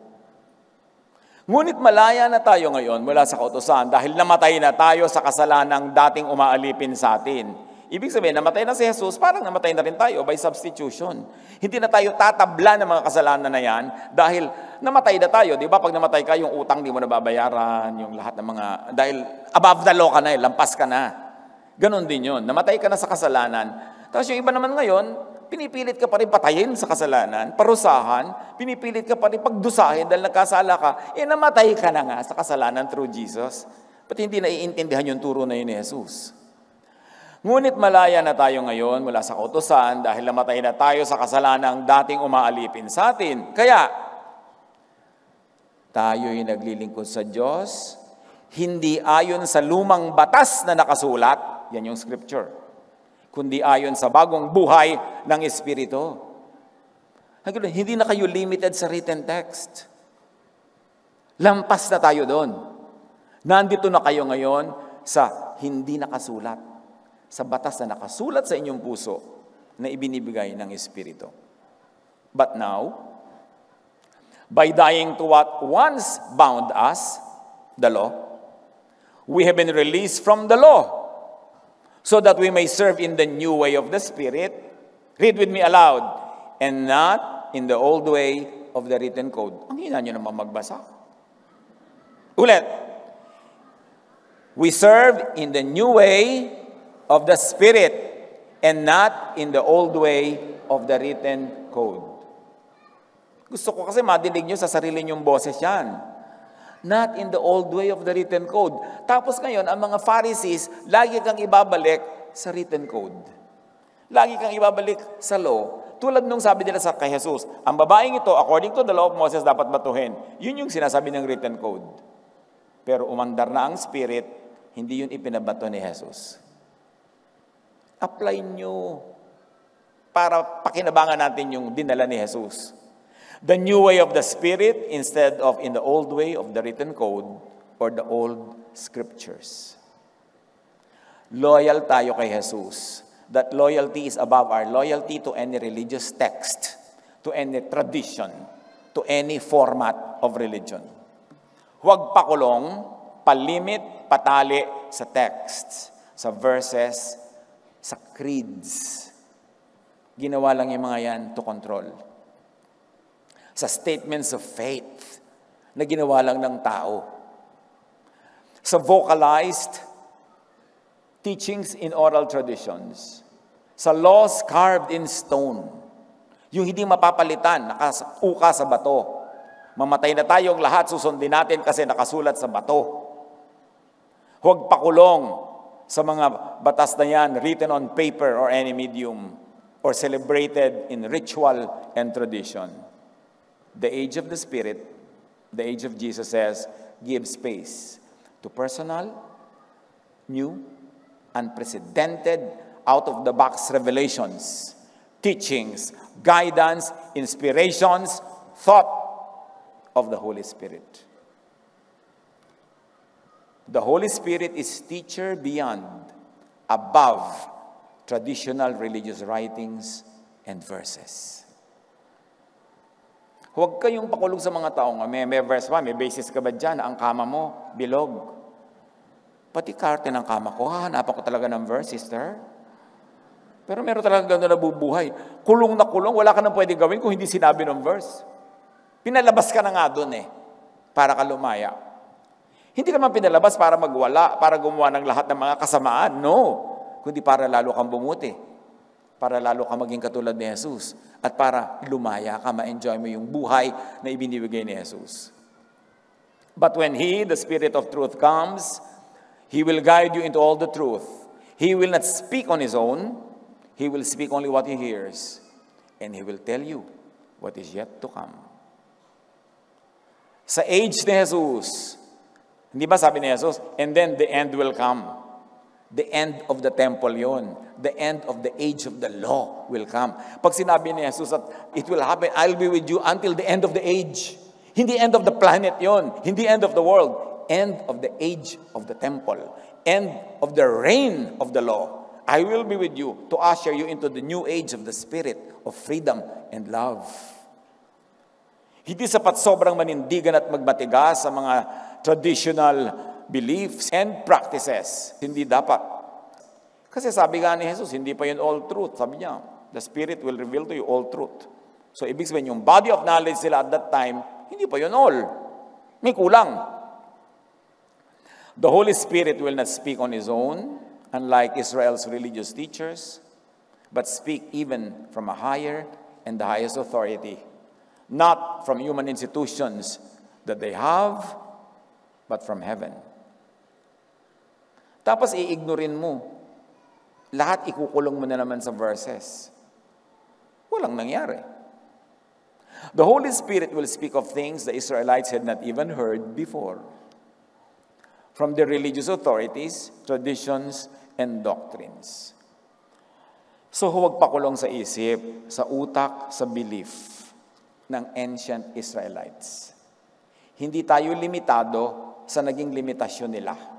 Ngunit malaya na tayo ngayon mula sa kautusan dahil namatay na tayo sa kasalanang dating umaalipin sa atin. Ibig sabihin, namatay na si Jesus, parang namatay na rin tayo by substitution. Hindi na tayo tatabla ng mga kasalanan na yan dahil namatay na tayo. Di ba? Pag namatay ka, yung utang di mo na babayaran, yung lahat ng mga... Dahil above the law ka na eh, lampas ka na. Ganon din yun. Namatay ka na sa kasalanan. Tapos yung iba naman ngayon, pinipilit ka pa rin patayin sa kasalanan, parusahan, pinipilit ka pa rin pagdusahin dahil nagkasala ka, eh namatay ka na nga sa kasalanan through Jesus. Ba't hindi naiintindihan yung turo na yun ni Jesus? Ngunit malaya na tayo ngayon mula sa kautosan dahil namatay na tayo sa kasalanang dating umaalipin sa atin. Kaya, tayo'y naglilingkod sa Diyos, hindi ayon sa lumang batas na nakasulat, yan yung scripture, kundi ayon sa bagong buhay ng Espiritu. Hindi na kayo limited sa written text. Lampas na tayo doon. Nandito na kayo ngayon sa hindi nakasulat sa batas na nakasulat sa inyong puso na ibinibigay ng Espiritu. But now, by dying to what once bound us, the law, we have been released from the law so that we may serve in the new way of the Spirit. Read with me aloud. And not in the old way of the written code. Ang hina nyo naman magbasa. Ulit. We serve in the new way of the Spirit and not in the old way of the written code. Gusto ko kasi madinig nyo sa sarili nyong boses yan. Not in the old way of the written code. Tapos ngayon, ang mga Pharisees, lagi kang ibabalik sa written code. Lagi kang ibabalik sa law. Tulad nung sabi nila sa kay Jesus, ang babaeng ito, according to the law of Moses, dapat batuhin. Yun yung sinasabi ng written code. Pero umandar na ang spirit, hindi yun ipinabato ni Jesus apply nyo. para pakinabangan natin yung dinala ni Jesus. The new way of the Spirit instead of in the old way of the written code or the old scriptures. Loyal tayo kay Jesus. That loyalty is above our loyalty to any religious text, to any tradition, to any format of religion. Huwag pakulong, palimit, patali sa texts, sa verses, sa creeds. Ginawa lang yung mga yan to control. Sa statements of faith na ginawa lang ng tao. Sa vocalized teachings in oral traditions. Sa laws carved in stone. Yung hindi mapapalitan, nakauka sa bato Mamatay na tayong lahat, susundin natin kasi nakasulat sa bato. Huwag pakulong sa mga batas na yan written on paper or any medium or celebrated in ritual and tradition. The age of the Spirit, the age of Jesus says, give space to personal, new, unprecedented, out of the box revelations, teachings, guidance, inspirations, thought of the Holy Spirit. The Holy Spirit is teacher beyond, above traditional religious writings and verses. Huwag kayong pakulog sa mga taong, may, may verse pa, may basis ka ba dyan? Ang kama mo, bilog. Pati karte ng kama ko, hahanapan ko talaga ng verse, sister. Pero meron talaga gano'n na bubuhay. Kulong na kulong, wala ka nang pwede gawin kung hindi sinabi ng verse. Pinalabas ka na nga doon eh, para ka lumaya. Hindi ka naman pinalabas para magwala, para gumawa ng lahat ng mga kasamaan. No. Kundi para lalo kang bumuti. Para lalo kang maging katulad ni Jesus. At para lumaya ka, ma-enjoy mo yung buhay na ibinibigay ni Jesus. But when He, the Spirit of truth, comes, He will guide you into all the truth. He will not speak on His own. He will speak only what He hears. And He will tell you what is yet to come. Sa age ni Jesus, hindi ba sabi ni Jesus, and then the end will come. The end of the temple yon. The end of the age of the law will come. Pag sinabi ni Jesus at it will happen, I'll be with you until the end of the age. Hindi end of the planet yon. Hindi end of the world. End of the age of the temple. End of the reign of the law. I will be with you to usher you into the new age of the spirit of freedom and love. Hindi sapat sobrang manindigan at magmatigas sa mga traditional beliefs and practices. Hindi dapat. Kasi sabi nga ni Jesus, hindi pa yun all truth. Sabi niya, the Spirit will reveal to you all truth. So, ibig sabihin, yung body of knowledge sila at that time, hindi pa yun all. May kulang. The Holy Spirit will not speak on His own, unlike Israel's religious teachers, but speak even from a higher and the highest authority not from human institutions that they have, but from heaven. Tapos iignorin mo. Lahat ikukulong mo na naman sa verses. Walang nangyari. The Holy Spirit will speak of things the Israelites had not even heard before. From the religious authorities, traditions, and doctrines. So huwag pakulong sa isip, sa utak, sa belief ng ancient Israelites. Hindi tayo limitado sa naging limitasyon nila.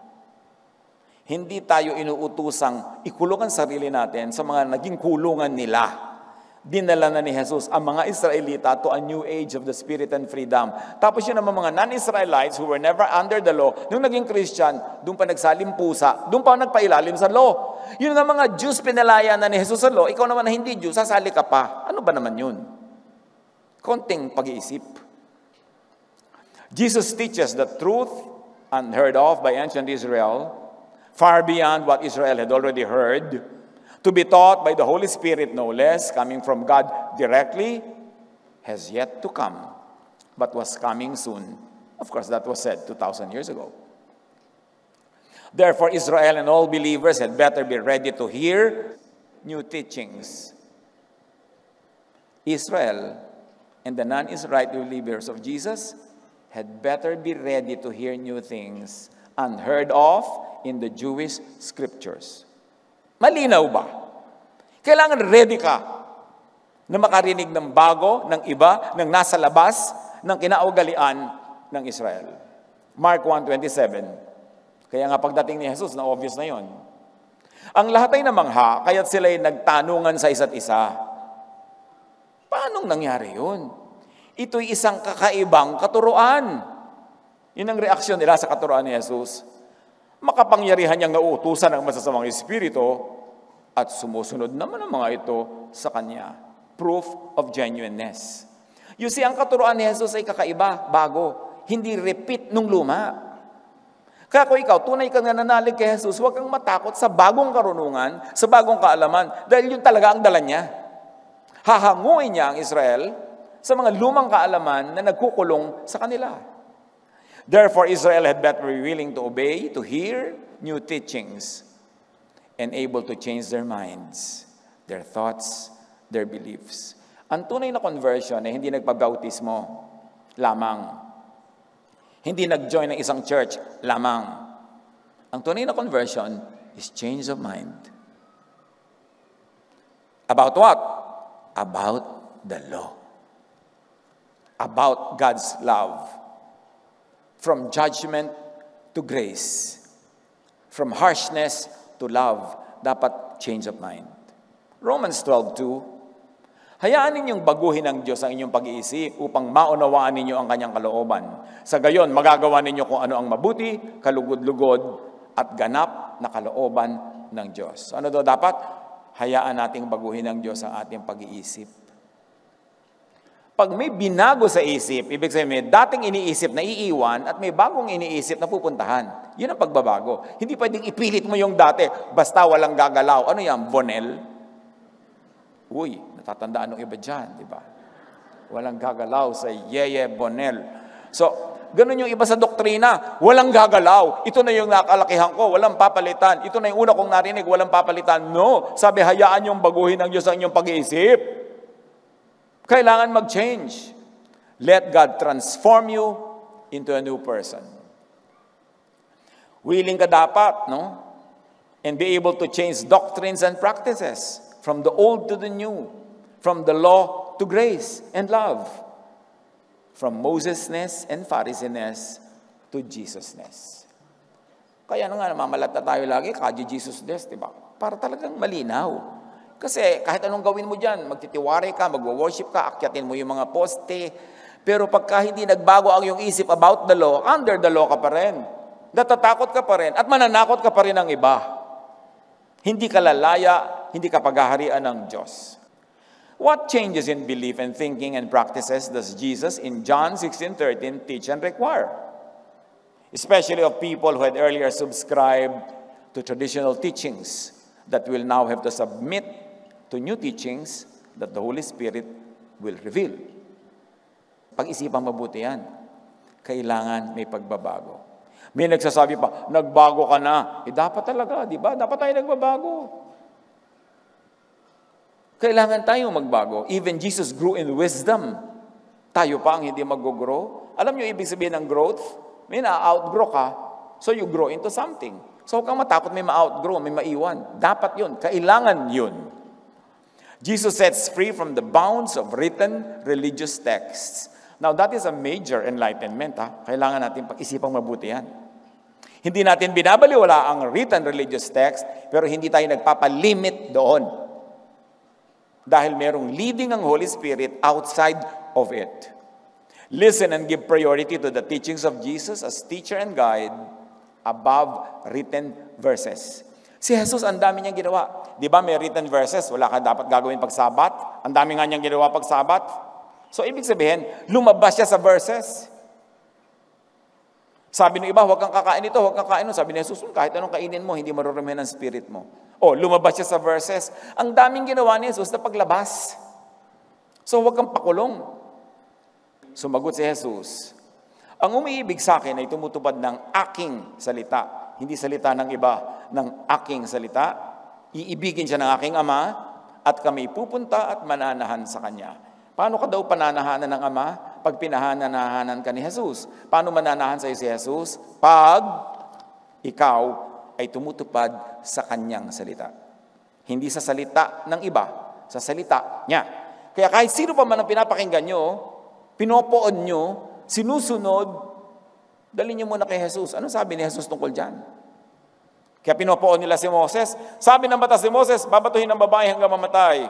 Hindi tayo inuutusang ikulungan sarili natin sa mga naging kulungan nila. Dinala na ni Jesus ang mga Israelita to a new age of the Spirit and freedom. Tapos yun naman mga non-Israelites who were never under the law, nung naging Christian, doon pa nagsalim pusa, doon pa nagpailalim sa law. Yun nga mga Jews pinalaya na ni Jesus sa law, ikaw naman na hindi Jew, sasali ka pa. Ano ba naman yun? konting pag-iisip. Jesus teaches the truth unheard of by ancient Israel, far beyond what Israel had already heard, to be taught by the Holy Spirit, no less, coming from God directly, has yet to come, but was coming soon. Of course, that was said 2,000 years ago. Therefore, Israel and all believers had better be ready to hear new teachings. Israel and the non-Israelite believers of Jesus had better be ready to hear new things unheard of in the Jewish scriptures. Malinaw ba? Kailangan ready ka na makarinig ng bago, ng iba, ng nasa labas, ng kinaugalian ng Israel. Mark 1.27 Kaya nga pagdating ni Jesus, na obvious na yon. Ang lahat ay namangha, kaya't sila'y nagtanungan sa isa't isa. Paanong nangyari yun? Ito'y isang kakaibang katuruan. Yun ang reaksyon nila sa katuruan ni Jesus. Makapangyarihan niyang nauutusan ng masasamang espiritu at sumusunod naman ang mga ito sa Kanya proof of genuineness. You see, ang katuruan ni Jesus ay kakaiba, bago. Hindi repeat nung luma. Kaya kung ikaw, tunay kang nananalig kay Jesus, huwag kang matakot sa bagong karunungan, sa bagong kaalaman, dahil yun talaga ang dala niya. Hahanguin niya ang Israel sa mga lumang kaalaman na nagkukulong sa kanila. Therefore, Israel had better be willing to obey, to hear new teachings, and able to change their minds, their thoughts, their beliefs. Ang tunay na conversion ay hindi nagpabautismo lamang. Hindi nag-join ng isang church lamang. Ang tunay na conversion is change of mind. About what? About the law. About God's love. From judgment to grace. From harshness to love. Dapat change of mind. Romans 12.2 Hayaan ninyong baguhin ng Diyos ang inyong pag-iisip upang maunawaan ninyo ang kanyang kalooban. Sa gayon, magagawa ninyo kung ano ang mabuti, kalugod-lugod, at ganap na kalooban ng Diyos. Ano daw dapat? Hayaan nating baguhin ng Diyos ang ating pag-iisip. Pag may binago sa isip, ibig sabihin may dating iniisip na iiwan at may bagong iniisip na pupuntahan. Yun ang pagbabago. Hindi pwedeng ipilit mo yung dati, basta walang gagalaw. Ano yan? Bonel? Uy, Natatandaan ng iba dyan, di ba? Walang gagalaw sa Yeye Bonel. So, ganun yung iba sa doktrina. Walang gagalaw. Ito na yung nakalakihan ko. Walang papalitan. Ito na yung una kong narinig. Walang papalitan. No. Sabi, hayaan yung baguhin ng Diyos ang inyong pag-iisip. Kailangan mag-change. Let God transform you into a new person. Willing ka dapat, no? And be able to change doctrines and practices from the old to the new. From the law to grace and love. From Mosesness and Phariseesness to Jesusness. Kaya ano nga, namamalata tayo lagi, kaji Jesusness, di ba? Para talagang malinaw. Kasi kahit anong gawin mo dyan, magtitiwari ka, magwo-worship ka, akyatin mo yung mga poste. Pero pagka hindi nagbago ang iyong isip about the law, under the law ka pa rin. Natatakot ka pa rin at mananakot ka pa rin ng iba. Hindi ka lalaya, hindi ka paghaharian ng Diyos. What changes in belief and thinking and practices does Jesus in John 16:13 teach and require? Especially of people who had earlier subscribed to traditional teachings that will now have to submit to new teachings that the Holy Spirit will reveal. Pag-isipan mabuti yan. Kailangan may pagbabago. May nagsasabi pa, nagbago ka na. Eh, dapat talaga, di ba? Dapat tayo nagbabago. Kailangan tayo magbago. Even Jesus grew in wisdom. Tayo pa ang hindi mag-grow. Alam niyo ibig sabihin ng growth? May na-outgrow ka, so you grow into something. So huwag kang matakot may ma-outgrow, may maiwan. Dapat yun. Kailangan yun. Jesus sets free from the bounds of written religious texts. Now, that is a major enlightenment. Ha? Kailangan natin pag-isipang mabuti yan. Hindi natin binabaliwala ang written religious text, pero hindi tayo nagpapalimit doon dahil merong leading ang Holy Spirit outside of it. Listen and give priority to the teachings of Jesus as teacher and guide above written verses. Si Jesus, ang dami niyang ginawa. Di ba may written verses? Wala ka dapat gagawin pag sabat. Ang dami nga niyang ginawa pag sabat. So, ibig sabihin, lumabas siya sa verses. Sabi ng iba, huwag kang kakain ito, huwag kang kakain ito. Sabi ni Jesus, kahit anong kainin mo, hindi maruramihan ang spirit mo. O, lumabas siya sa verses. Ang daming ginawa ni Jesus na paglabas. So, huwag kang pakulong. Sumagot si Jesus, ang umiibig sa akin ay tumutupad ng aking salita. Hindi salita ng iba, ng aking salita. Iibigin siya ng aking ama at kami pupunta at mananahan sa kanya. Paano ka daw pananahanan ng Ama pag pinahananahanan ka ni Jesus? Paano mananahan sa iyo si Jesus? Pag ikaw ay tumutupad sa kanyang salita. Hindi sa salita ng iba, sa salita niya. Kaya kahit sino pa man ang pinapakinggan nyo, pinopoon nyo, sinusunod, dali nyo muna kay Jesus. Ano sabi ni Jesus tungkol dyan? Kaya pinopoon nila si Moses. Sabi ng batas ni Moses, babatuhin ng babae hanggang mamatay.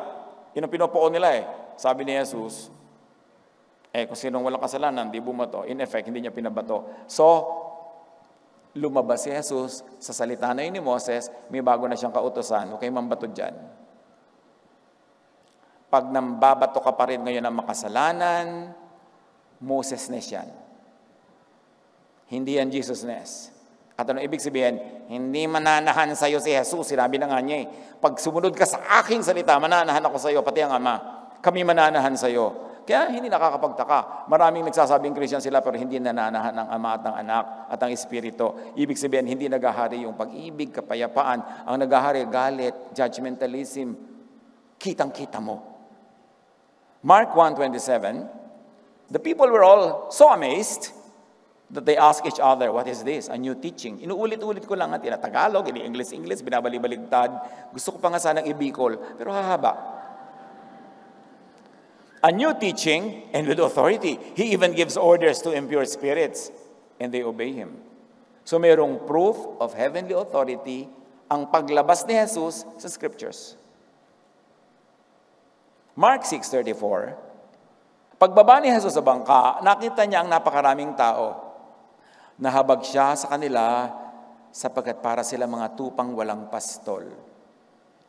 Yun ang pinopoon nila eh. Sabi ni Jesus, eh kung sinong walang kasalanan, di bumato. In effect, hindi niya pinabato. So, lumabas si Jesus sa salita na yun ni Moses, may bago na siyang kautosan. Okay, mambato dyan. Pag nambabato ka pa rin ngayon ng makasalanan, Moses-ness yan. Hindi yan Jesus-ness. At ano ibig sabihin? Hindi mananahan sa iyo si Jesus. Sinabi na nga niya eh. Pag sumunod ka sa aking salita, mananahan ako sa iyo, pati ang Ama. Kami mananahan sa iyo. Kaya hindi nakakapagtaka. Maraming nagsasabing Christian sila pero hindi nananahan ng Ama at ng Anak at ng Espiritu. Ibig sabihin, hindi nagahari yung pag-ibig, kapayapaan. Ang nagahari, galit, judgmentalism. Kitang-kita mo. Mark 1.27, The people were all so amazed that they ask each other, what is this? A new teaching. Inuulit-ulit ko lang at tinatagalog, ini-English-English, binabali-baligtad. Gusto ko pa nga sanang ibikol, pero hahaba. A new teaching and with authority. He even gives orders to impure spirits and they obey Him. So mayroong proof of heavenly authority ang paglabas ni Jesus sa scriptures. Mark 6.34 Pagbaba ni Jesus sa bangka, nakita niya ang napakaraming tao Nahabag siya sa kanila sapagkat para sila mga tupang walang pastol.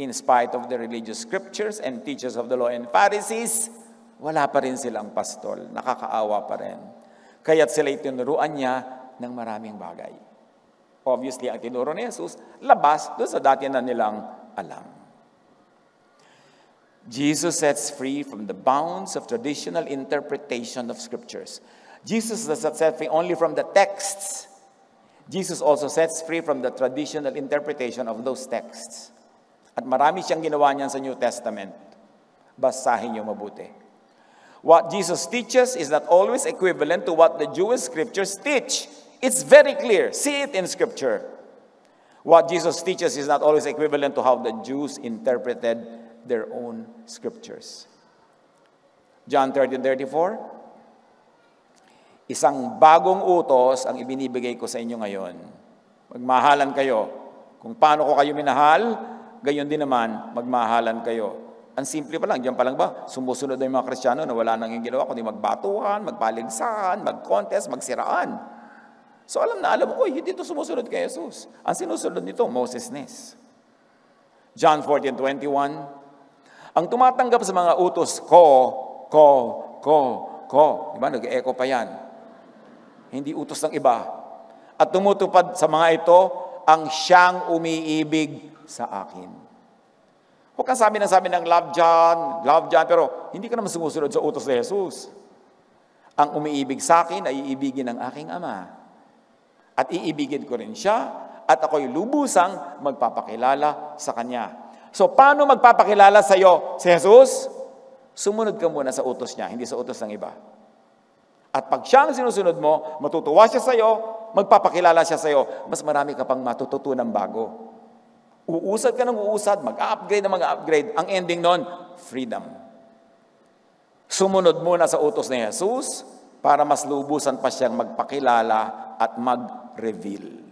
In spite of the religious scriptures and teachers of the law and Pharisees, wala pa rin silang pastol. Nakakaawa pa rin. Kaya't sila itinuruan niya ng maraming bagay. Obviously, ang tinuro ni Jesus, labas doon sa dati na nilang alam. Jesus sets free from the bounds of traditional interpretation of scriptures. Jesus does not set free only from the texts. Jesus also sets free from the traditional interpretation of those texts. At marami siyang ginawa niyan sa New Testament. Basahin niyo mabuti. What Jesus teaches is not always equivalent to what the Jewish scriptures teach. It's very clear. See it in scripture. What Jesus teaches is not always equivalent to how the Jews interpreted their own scriptures. John 13, 34, Isang bagong utos ang ibinibigay ko sa inyo ngayon. Magmahalan kayo. Kung paano ko kayo minahal, gayon din naman, magmahalan kayo. Ang simple pa lang, diyan pa lang ba, sumusunod na yung mga Kristiyano na wala nang yung ginawa, kundi magbatuhan, magpaligsahan, mag-contest, magsiraan. So alam na alam uy, hindi ito sumusunod kay Jesus. Ang sinusunod nito, Moses-ness. John 14:21, Ang tumatanggap sa mga utos ko, ko, ko, ko, di ba, nag-echo pa yan. Hindi utos ng iba. At tumutupad sa mga ito ang siyang umiibig sa akin. Huwag kang sabi ng sabi ng love John, love John, pero hindi ka naman sumusunod sa utos ni Jesus. Ang umiibig sa akin ay iibigin ng aking Ama. At iibigin ko rin siya at ako'y lubusang magpapakilala sa Kanya. So, paano magpapakilala sa iyo si Jesus? Sumunod ka muna sa utos niya, hindi sa utos ng iba. At pag siya ang sinusunod mo, matutuwa siya sa iyo, magpapakilala siya sa iyo, mas marami ka pang matututunan bago. Uusad ka ng uusad, mag-upgrade na mag-upgrade. Ang ending nun, freedom. Sumunod muna sa utos ni Jesus para mas lubusan pa siyang magpakilala at mag-reveal.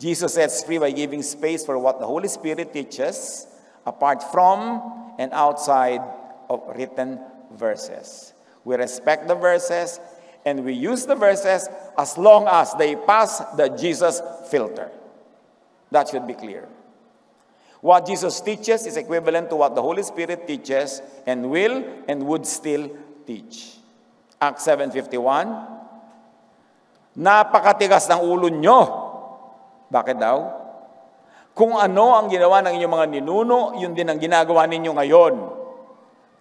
Jesus sets free by giving space for what the Holy Spirit teaches apart from and outside of written verses. We respect the verses and we use the verses as long as they pass the Jesus filter. That should be clear. What Jesus teaches is equivalent to what the Holy Spirit teaches and will and would still teach. Acts 7.51 Napakatigas ng ulo nyo. Bakit daw? Kung ano ang ginawa ng inyong mga ninuno, yun din ang ginagawa ninyo ngayon.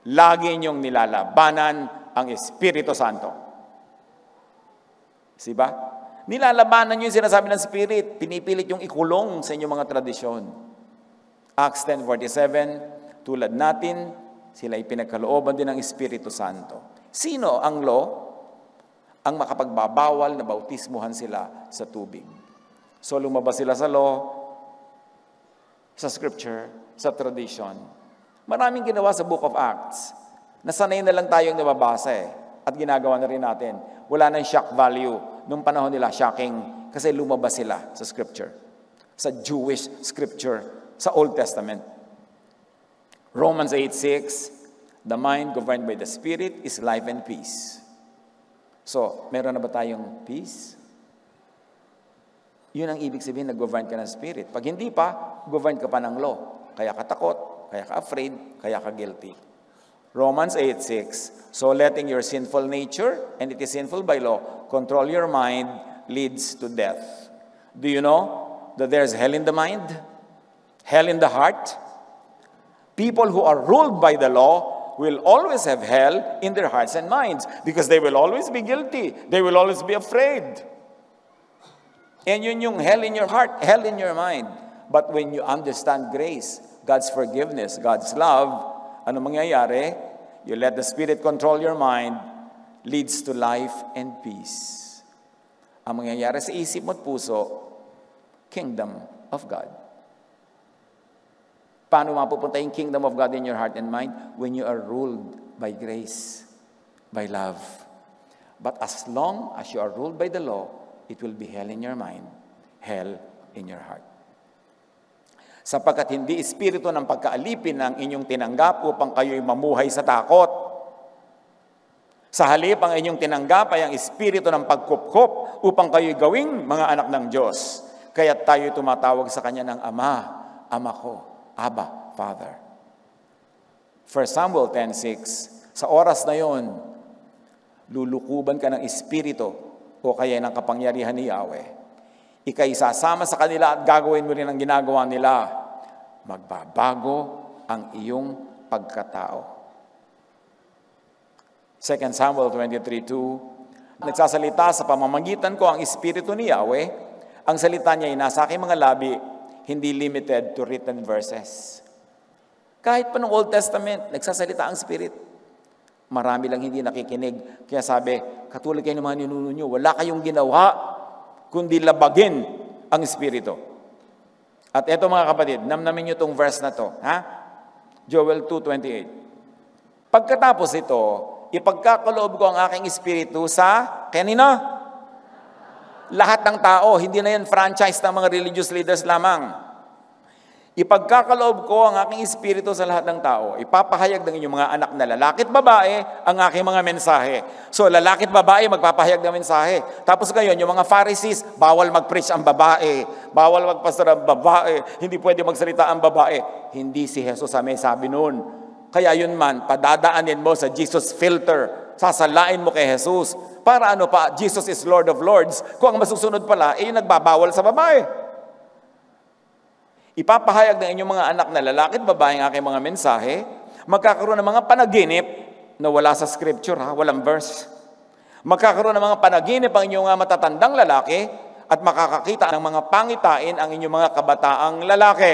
Lagi inyong nilalabanan ang Espiritu Santo. Siba? Nilalabanan nyo yung sinasabi ng Spirit. Pinipilit yung ikulong sa inyong mga tradisyon. Acts 10.47, tulad natin, sila ipinagkalooban din ng Espiritu Santo. Sino ang law? Ang makapagbabawal na bautismuhan sila sa tubig. So lumabas sila sa law, sa scripture, sa tradition. Maraming ginawa sa Book of Acts. Nasanay na lang tayong nababasa eh. At ginagawa na rin natin. Wala nang shock value. Nung panahon nila, shocking. Kasi lumabas sila sa scripture. Sa Jewish scripture. Sa Old Testament. Romans 8.6 The mind governed by the Spirit is life and peace. So, meron na ba tayong peace? Yun ang ibig sabihin na govern ka ng Spirit. Pag hindi pa, govern ka pa ng law. Kaya ka takot, kaya ka afraid, kaya ka guilty. Romans 8.6 So letting your sinful nature, and it is sinful by law, control your mind leads to death. Do you know that there's hell in the mind? Hell in the heart? People who are ruled by the law will always have hell in their hearts and minds because they will always be guilty. They will always be afraid. And yun yung hell in your heart, hell in your mind. But when you understand grace, God's forgiveness, God's love, ano mangyayari? You let the Spirit control your mind, leads to life and peace. Ang mangyayari sa isip mo at puso, kingdom of God. Paano mapupunta yung kingdom of God in your heart and mind? When you are ruled by grace, by love. But as long as you are ruled by the law, it will be hell in your mind, hell in your heart. Sapagkat hindi espiritu ng pagkaalipin ang inyong tinanggap upang kayo'y mamuhay sa takot. Sa halip, ang inyong tinanggap ay ang espiritu ng pagkupkop upang kayo'y gawing mga anak ng Diyos. Kaya tayo tumatawag sa Kanya ng Ama, Ama ko, Abba, Father. 1 Samuel 10.6 Sa oras na yon, lulukuban ka ng espiritu o kaya ng kapangyarihan ni Yahweh. Ika'y sasama sa kanila at gagawin mo rin ang ginagawa nila. Magbabago ang iyong pagkatao. 2 Samuel 23.2 Nagsasalita sa pamamagitan ko ang Espiritu ni Yahweh. Ang salita niya ay nasa aking mga labi, hindi limited to written verses. Kahit pa ng Old Testament, nagsasalita ang Spirit. Marami lang hindi nakikinig. Kaya sabi, katulad kayo ng mga ninuno nyo, wala kayong ginawa kundi labagin ang Espiritu. At eto mga kapatid, namnamin nyo itong verse na to. Ha? Joel 2.28 Pagkatapos ito, ipagkakaloob ko ang aking Espiritu sa kanina? Lahat ng tao, hindi na yan franchise ng mga religious leaders lamang. Ipagkakaloob ko ang aking espiritu sa lahat ng tao. Ipapahayag ng inyong mga anak na lalaki at babae ang aking mga mensahe. So lalaki at babae magpapahayag ng mensahe. Tapos ngayon, yung mga Pharisees, bawal mag-preach ang babae. Bawal magpastor ang babae. Hindi pwede magsalita ang babae. Hindi si Jesus ang may sabi noon. Kaya yun man, padadaanin mo sa Jesus filter. Sasalain mo kay Jesus. Para ano pa, Jesus is Lord of Lords. Kung ang masusunod pala, eh yung nagbabawal sa babae. Ipapahayag ng inyong mga anak na lalaki at babae ang aking mga mensahe. Magkakaroon ng mga panaginip na wala sa scripture, ha? walang verse. Magkakaroon ng mga panaginip ang inyong mga matatandang lalaki at makakakita ng mga pangitain ang inyong mga kabataang lalaki.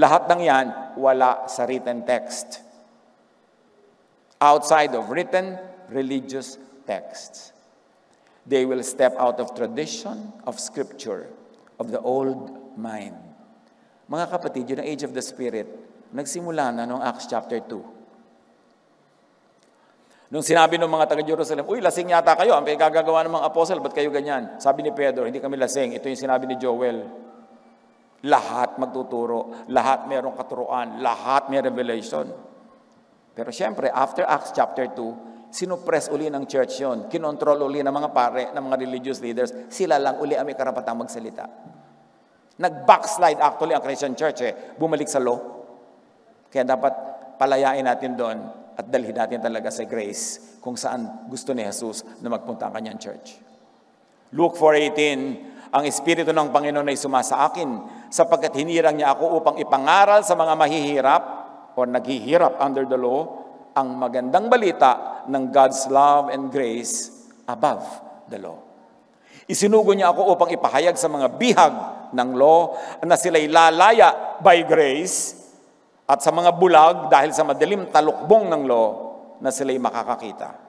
Lahat ng yan, wala sa written text. Outside of written religious texts. They will step out of tradition, of scripture, of the old mind. Mga kapatid, yun ang age of the Spirit, nagsimula na noong Acts chapter 2. Nung sinabi ng mga taga-Jerusalem, Uy, lasing yata kayo, ang pinagagawa ng mga apostle, ba't kayo ganyan? Sabi ni Pedro, hindi kami lasing. Ito yung sinabi ni Joel. Lahat magtuturo, lahat mayroong katuruan, lahat may revelation. Pero siyempre, after Acts chapter 2, sinupress uli ng church yon, kinontrol uli ng mga pare, ng mga religious leaders, sila lang uli ang may karapatang magsalita. Nag-backslide actually ang Christian Church eh. Bumalik sa law. Kaya dapat palayain natin doon at dalhin natin talaga sa grace kung saan gusto ni Jesus na magpunta ang kanyang church. Luke 4.18, ang Espiritu ng Panginoon ay sumasa akin sapagkat hinirang niya ako upang ipangaral sa mga mahihirap o naghihirap under the law ang magandang balita ng God's love and grace above the law. Isinugo niya ako upang ipahayag sa mga bihag ng law na sila'y lalaya by grace at sa mga bulag dahil sa madilim talukbong ng law na sila'y makakakita.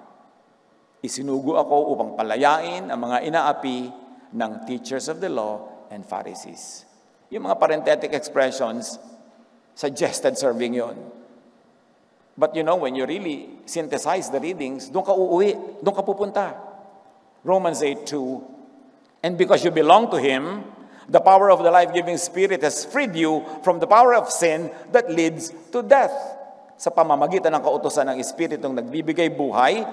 Isinugo ako upang palayain ang mga inaapi ng teachers of the law and Pharisees. Yung mga parenthetic expressions, suggested serving yon. But you know, when you really synthesize the readings, doon ka uuwi, doon ka pupunta. Romans 8, 2. And because you belong to Him, the power of the life-giving Spirit has freed you from the power of sin that leads to death. Sa pamamagitan ng kautosan ng Espiritong nagbibigay buhay,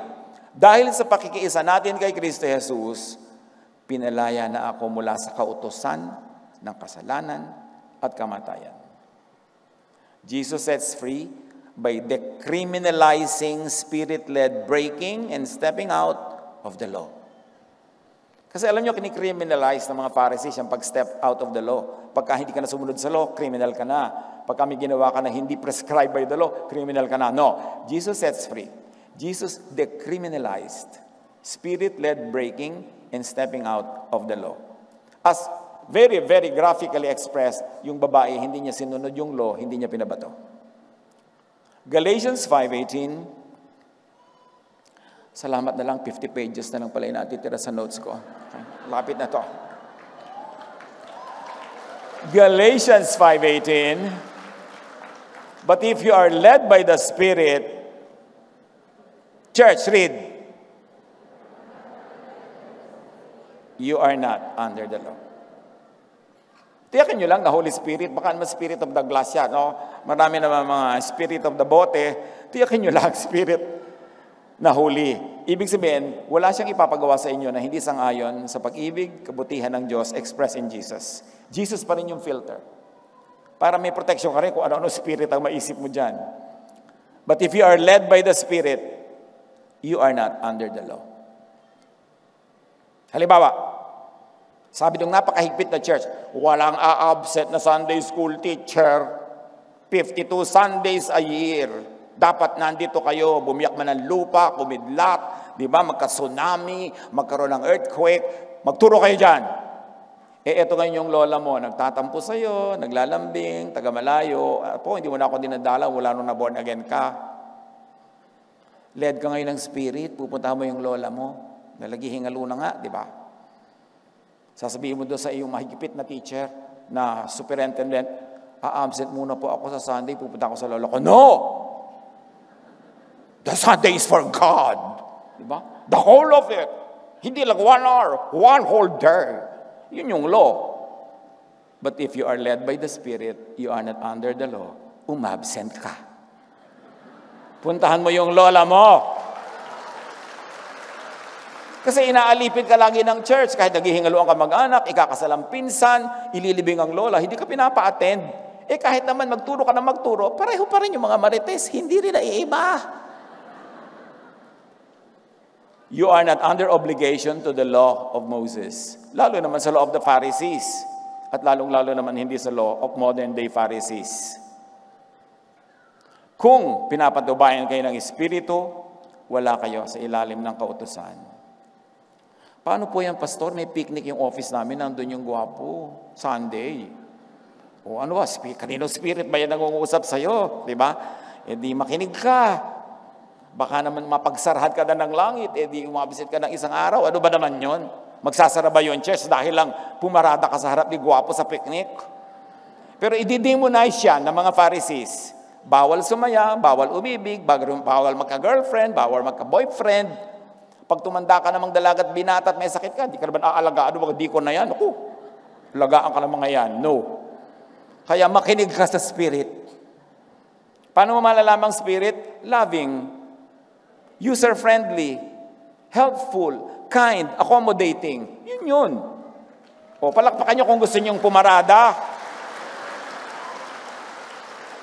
dahil sa pakikiisa natin kay Kristo Jesus, pinalaya na ako mula sa kautosan ng kasalanan at kamatayan. Jesus sets free by decriminalizing spirit-led breaking and stepping out of the law. Kasi alam nyo, kinicriminalize ng mga Pharisees yung pag-step out of the law. Pagka hindi ka na sa law, criminal ka na. Pagka may ginawa ka na hindi prescribed by the law, criminal ka na. No, Jesus sets free. Jesus decriminalized spirit-led breaking and stepping out of the law. As very, very graphically expressed, yung babae, hindi niya sinunod yung law, hindi niya pinabato. Galatians 5.18, salamat na lang, 50 pages na lang pala yung natitira sa notes ko. Okay. Lapit na to. Galatians 5.18, But if you are led by the Spirit, church, read, you are not under the law. Tiyakin nyo lang na Holy Spirit, baka naman Spirit of the glass yan, no? Marami naman mga Spirit of the bote, tiyakin nyo lang <laughs> Spirit na Holy. Ibig sabihin, wala siyang ipapagawa sa inyo na hindi sangayon sa pag-ibig, kabutihan ng Diyos expressed in Jesus. Jesus pa rin yung filter. Para may protection ka rin kung ano-ano spirit ang maisip mo dyan. But if you are led by the Spirit, you are not under the law. Halimbawa, sabi ng napakahigpit na church, walang a-absent na Sunday school teacher. 52 Sundays a year. Dapat nandito kayo, bumiyak man ng lupa, kumidlat, di ba, magka-tsunami, magkaroon ng earthquake, magturo kayo dyan. Eh, eto ngayon yung lola mo, nagtatampo sa'yo, naglalambing, taga-malayo. Po, hindi mo na ako dinadala, wala nung na-born again ka. Led ka ngayon ng spirit, pupunta mo yung lola mo. Nalagihingalo na nga, di ba? Sasabihin mo doon sa iyong mahigpit na teacher, na superintendent, a-absent muna po ako sa Sunday, pupunta ako sa lolo ko. No! The Sunday is for God. Diba? The whole of it. Hindi lang one hour, one whole day. Yun yung law. But if you are led by the Spirit, you are not under the law, umabsent ka. Puntahan mo yung lola mo. Kasi inaalipin ka lagi ng church, kahit naghihingaluan ka mag-anak, ikakasal ang pinsan, ililibing ang lola, hindi ka pinapa-attend. Eh kahit naman magturo ka na magturo, pareho pa rin yung mga marites, hindi rin naiiba. You are not under obligation to the law of Moses. Lalo naman sa law of the Pharisees. At lalong-lalo naman hindi sa law of modern-day Pharisees. Kung pinapatubayan kayo ng Espiritu, wala kayo sa ilalim ng kautusan. Paano po yan, Pastor? May picnic yung office namin, nandun yung gwapo. Sunday. O ano ba, kanino spirit ba yan nangungusap sa'yo? Di ba? E di makinig ka. Baka naman mapagsarhat ka na ng langit, e di umabisit ka ng isang araw. Ano ba naman yon? Magsasara ba yun, church, dahil lang pumarada ka sa harap ni gwapo sa picnic? Pero i-demonize siya ng mga Pharisees. Bawal sumaya, bawal umibig, bawal magka-girlfriend, bawal magka-boyfriend, pag tumanda ka namang dalagat binata at may sakit ka, di ka naman aalagaan, ano di ko na yan? Ako, lagaan ka ng mga yan. No. Kaya makinig ka sa spirit. Paano mo malalamang spirit? Loving, user-friendly, helpful, kind, accommodating. Yun yun. O, palakpakan nyo kung gusto nyong pumarada.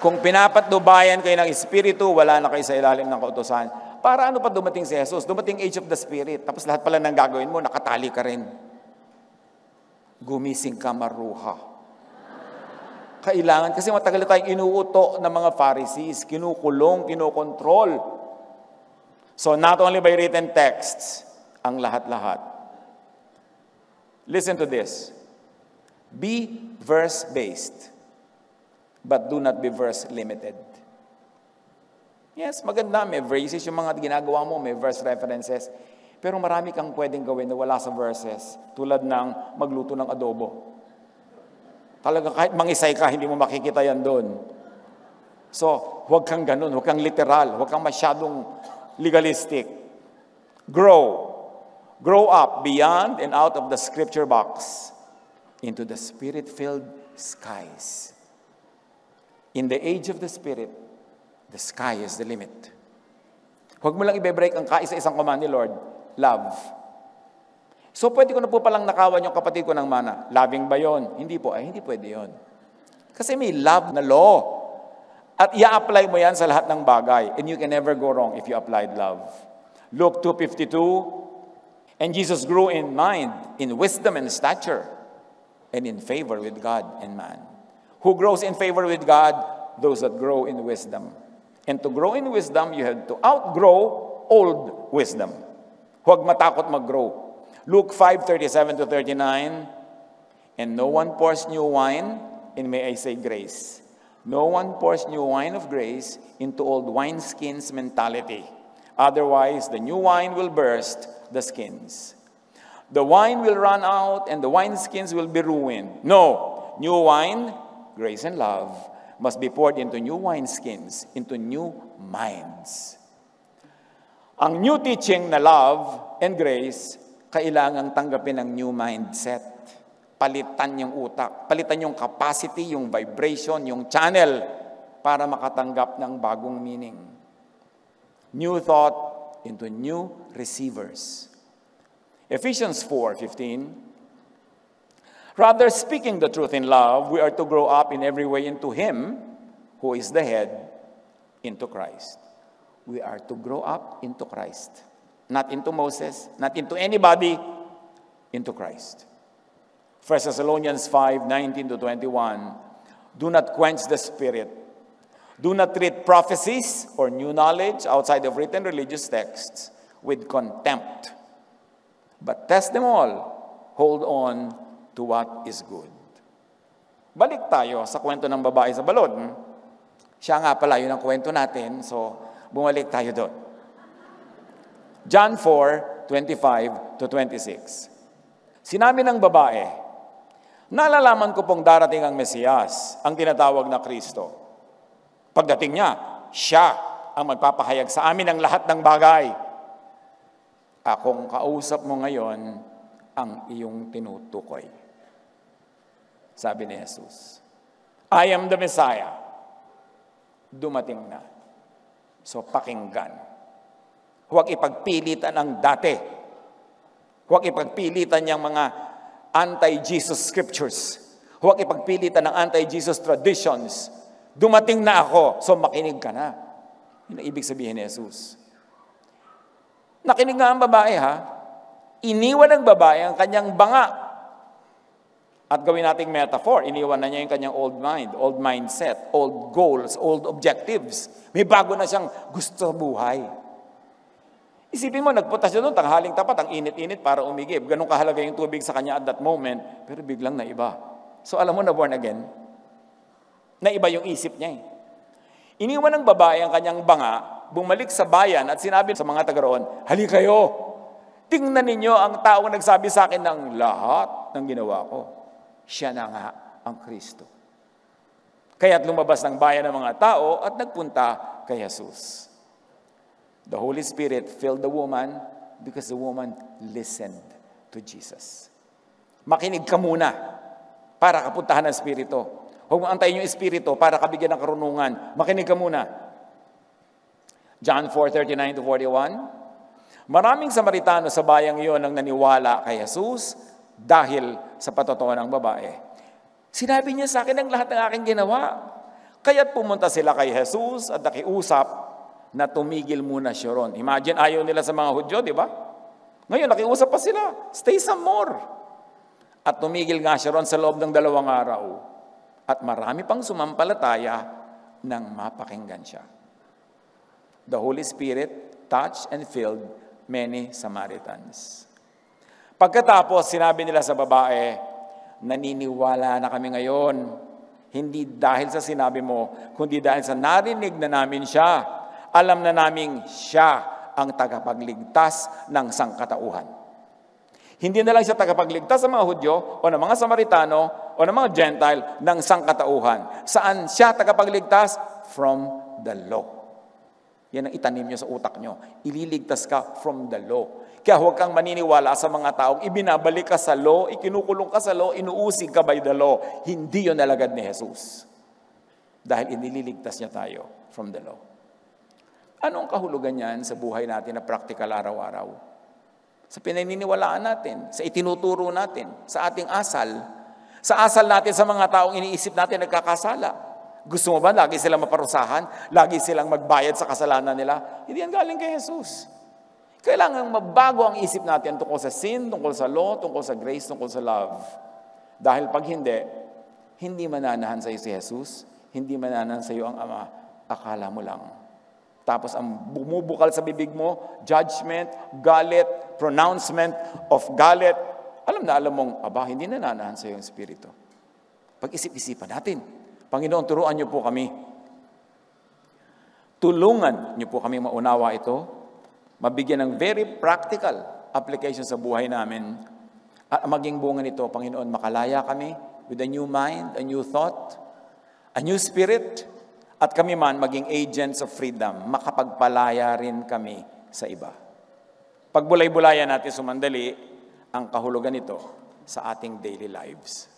Kung pinapatnubayan kayo ng Espiritu, wala na kayo sa ilalim ng kautosan. Para ano pa dumating si Jesus? Dumating age of the Spirit. Tapos lahat pala ng gagawin mo, nakatali ka rin. Gumising ka maruha. Kailangan, kasi matagal tayong inuuto ng mga Pharisees, kinukulong, kinukontrol. So not only by written texts, ang lahat-lahat. Listen to this. Be verse-based, but do not be verse-limited. Yes, maganda. May verses yung mga ginagawa mo, may verse references. Pero marami kang pwedeng gawin na wala sa verses. Tulad ng magluto ng adobo. Talaga kahit mangisay ka, hindi mo makikita yan doon. So, huwag kang ganun, huwag kang literal, huwag kang masyadong legalistic. Grow. Grow up beyond and out of the scripture box into the spirit-filled skies. In the age of the Spirit, the sky is the limit. Huwag mo lang i-break ang kaisa-isang command ni Lord, love. So pwede ko na po palang nakawan yung kapatid ko ng mana. Loving ba yon? Hindi po. Ay, hindi pwede yon. Kasi may love na law. At i-apply mo yan sa lahat ng bagay. And you can never go wrong if you applied love. Luke 2.52 And Jesus grew in mind, in wisdom and stature, and in favor with God and man. Who grows in favor with God? Those that grow in wisdom. And to grow in wisdom, you have to outgrow old wisdom. Huwag matakot mag-grow. Luke 5:37 to 39, and no one pours new wine, and may I say grace. No one pours new wine of grace into old wineskins mentality. Otherwise, the new wine will burst the skins. The wine will run out and the wineskins will be ruined. No, new wine, grace and love, must be poured into new wineskins, into new minds. Ang new teaching na love and grace kailangang tanggapin ng new mindset. Palitan yung utak, palitan yung capacity, yung vibration, yung channel para makatanggap ng bagong meaning. New thought into new receivers. Ephesians 4:15 Rather, speaking the truth in love, we are to grow up in every way into Him who is the head, into Christ. We are to grow up into Christ. Not into Moses, not into anybody, into Christ. 1 Thessalonians 5 19 to 21. Do not quench the spirit. Do not treat prophecies or new knowledge outside of written religious texts with contempt. But test them all. Hold on to what is good. Balik tayo sa kwento ng babae sa balon. Siya nga pala, yun ang kwento natin. So, bumalik tayo doon. John 4, 25 to 26. Sinabi ng babae, Nalalaman ko pong darating ang Mesiyas, ang tinatawag na Kristo. Pagdating niya, siya ang magpapahayag sa amin ng lahat ng bagay. Akong kausap mo ngayon ang iyong tinutukoy. Sabi ni Jesus, I am the Messiah. Dumating na. So pakinggan. Huwag ipagpilitan ang dati. Huwag ipagpilitan yung mga anti-Jesus scriptures. Huwag ipagpilitan ng anti-Jesus traditions. Dumating na ako, so makinig ka na. Yun ang ibig sabihin ni Jesus. Nakinig nga ang babae ha. Iniwan ng babae ang kanyang banga. At gawin nating metaphor, iniwan na niya yung kanyang old mind, old mindset, old goals, old objectives. May bago na siyang gusto buhay. Isipin mo, nagpunta siya doon, tanghaling tapat, ang init-init para umigib. Ganun kahalaga yung tubig sa kanya at that moment, pero biglang naiba. So alam mo na born again, naiba yung isip niya eh. Iniwan ng babae ang kanyang banga, bumalik sa bayan at sinabi sa mga taga roon, Hali kayo, tingnan ninyo ang taong nagsabi sa akin ng lahat ng ginawa ko. Siya na nga ang Kristo. Kaya't lumabas ng bayan ng mga tao at nagpunta kay Jesus. The Holy Spirit filled the woman because the woman listened to Jesus. Makinig ka muna para kapuntahan ng Espiritu. Huwag mo antayin yung Espiritu para kabigyan ng karunungan. Makinig ka muna. John 4:39 to 41. Maraming Samaritano sa bayang iyon ang naniwala kay Jesus dahil sa patotoo ng babae. Sinabi niya sa akin ang lahat ng aking ginawa. Kaya't pumunta sila kay Jesus at nakiusap na tumigil muna siya ron. Imagine, ayaw nila sa mga Hudyo, di ba? Ngayon, nakiusap pa sila, stay some more. At tumigil nga siya ron sa loob ng dalawang araw. At marami pang sumampalataya nang mapakinggan siya. The Holy Spirit touched and filled many Samaritans. Pagkatapos, sinabi nila sa babae, naniniwala na kami ngayon, hindi dahil sa sinabi mo, kundi dahil sa narinig na namin siya alam na naming siya ang tagapagligtas ng sangkatauhan. Hindi na lang siya tagapagligtas sa mga Hudyo o ng mga Samaritano, o ng mga Gentile ng sangkatauhan. Saan siya tagapagligtas? From the law. Yan ang itanim nyo sa utak nyo. Ililigtas ka from the law. Kaya huwag kang maniniwala sa mga taong ibinabalik ka sa law, ikinukulong ka sa law, inuusig ka by the law. Hindi yon alagad ni Jesus. Dahil inililigtas niya tayo from the law. Anong kahulugan niyan sa buhay natin na practical araw-araw? Sa pinaniniwalaan natin, sa itinuturo natin, sa ating asal, sa asal natin sa mga taong iniisip natin nagkakasala. Gusto mo ba lagi silang maparusahan? Lagi silang magbayad sa kasalanan nila? Hindi yan galing kay Jesus. Kailangan mabago ang isip natin tungkol sa sin, tungkol sa law, tungkol sa grace, tungkol sa love. Dahil pag hindi, hindi mananahan sa iyo si Jesus, hindi mananahan sa iyo ang Ama, akala mo lang. Tapos ang bumubukal sa bibig mo, judgment, galit, pronouncement of galit, alam na alam mong, aba, hindi nananahan sa iyo ang Espiritu. Pag-isip-isipan natin, Panginoon, turuan niyo po kami. Tulungan niyo po kami maunawa ito mabigyan ng very practical application sa buhay namin. At maging bunga nito, Panginoon, makalaya kami with a new mind, a new thought, a new spirit, at kami man maging agents of freedom, makapagpalaya rin kami sa iba. Pagbulay-bulayan natin sumandali ang kahulugan nito sa ating daily lives.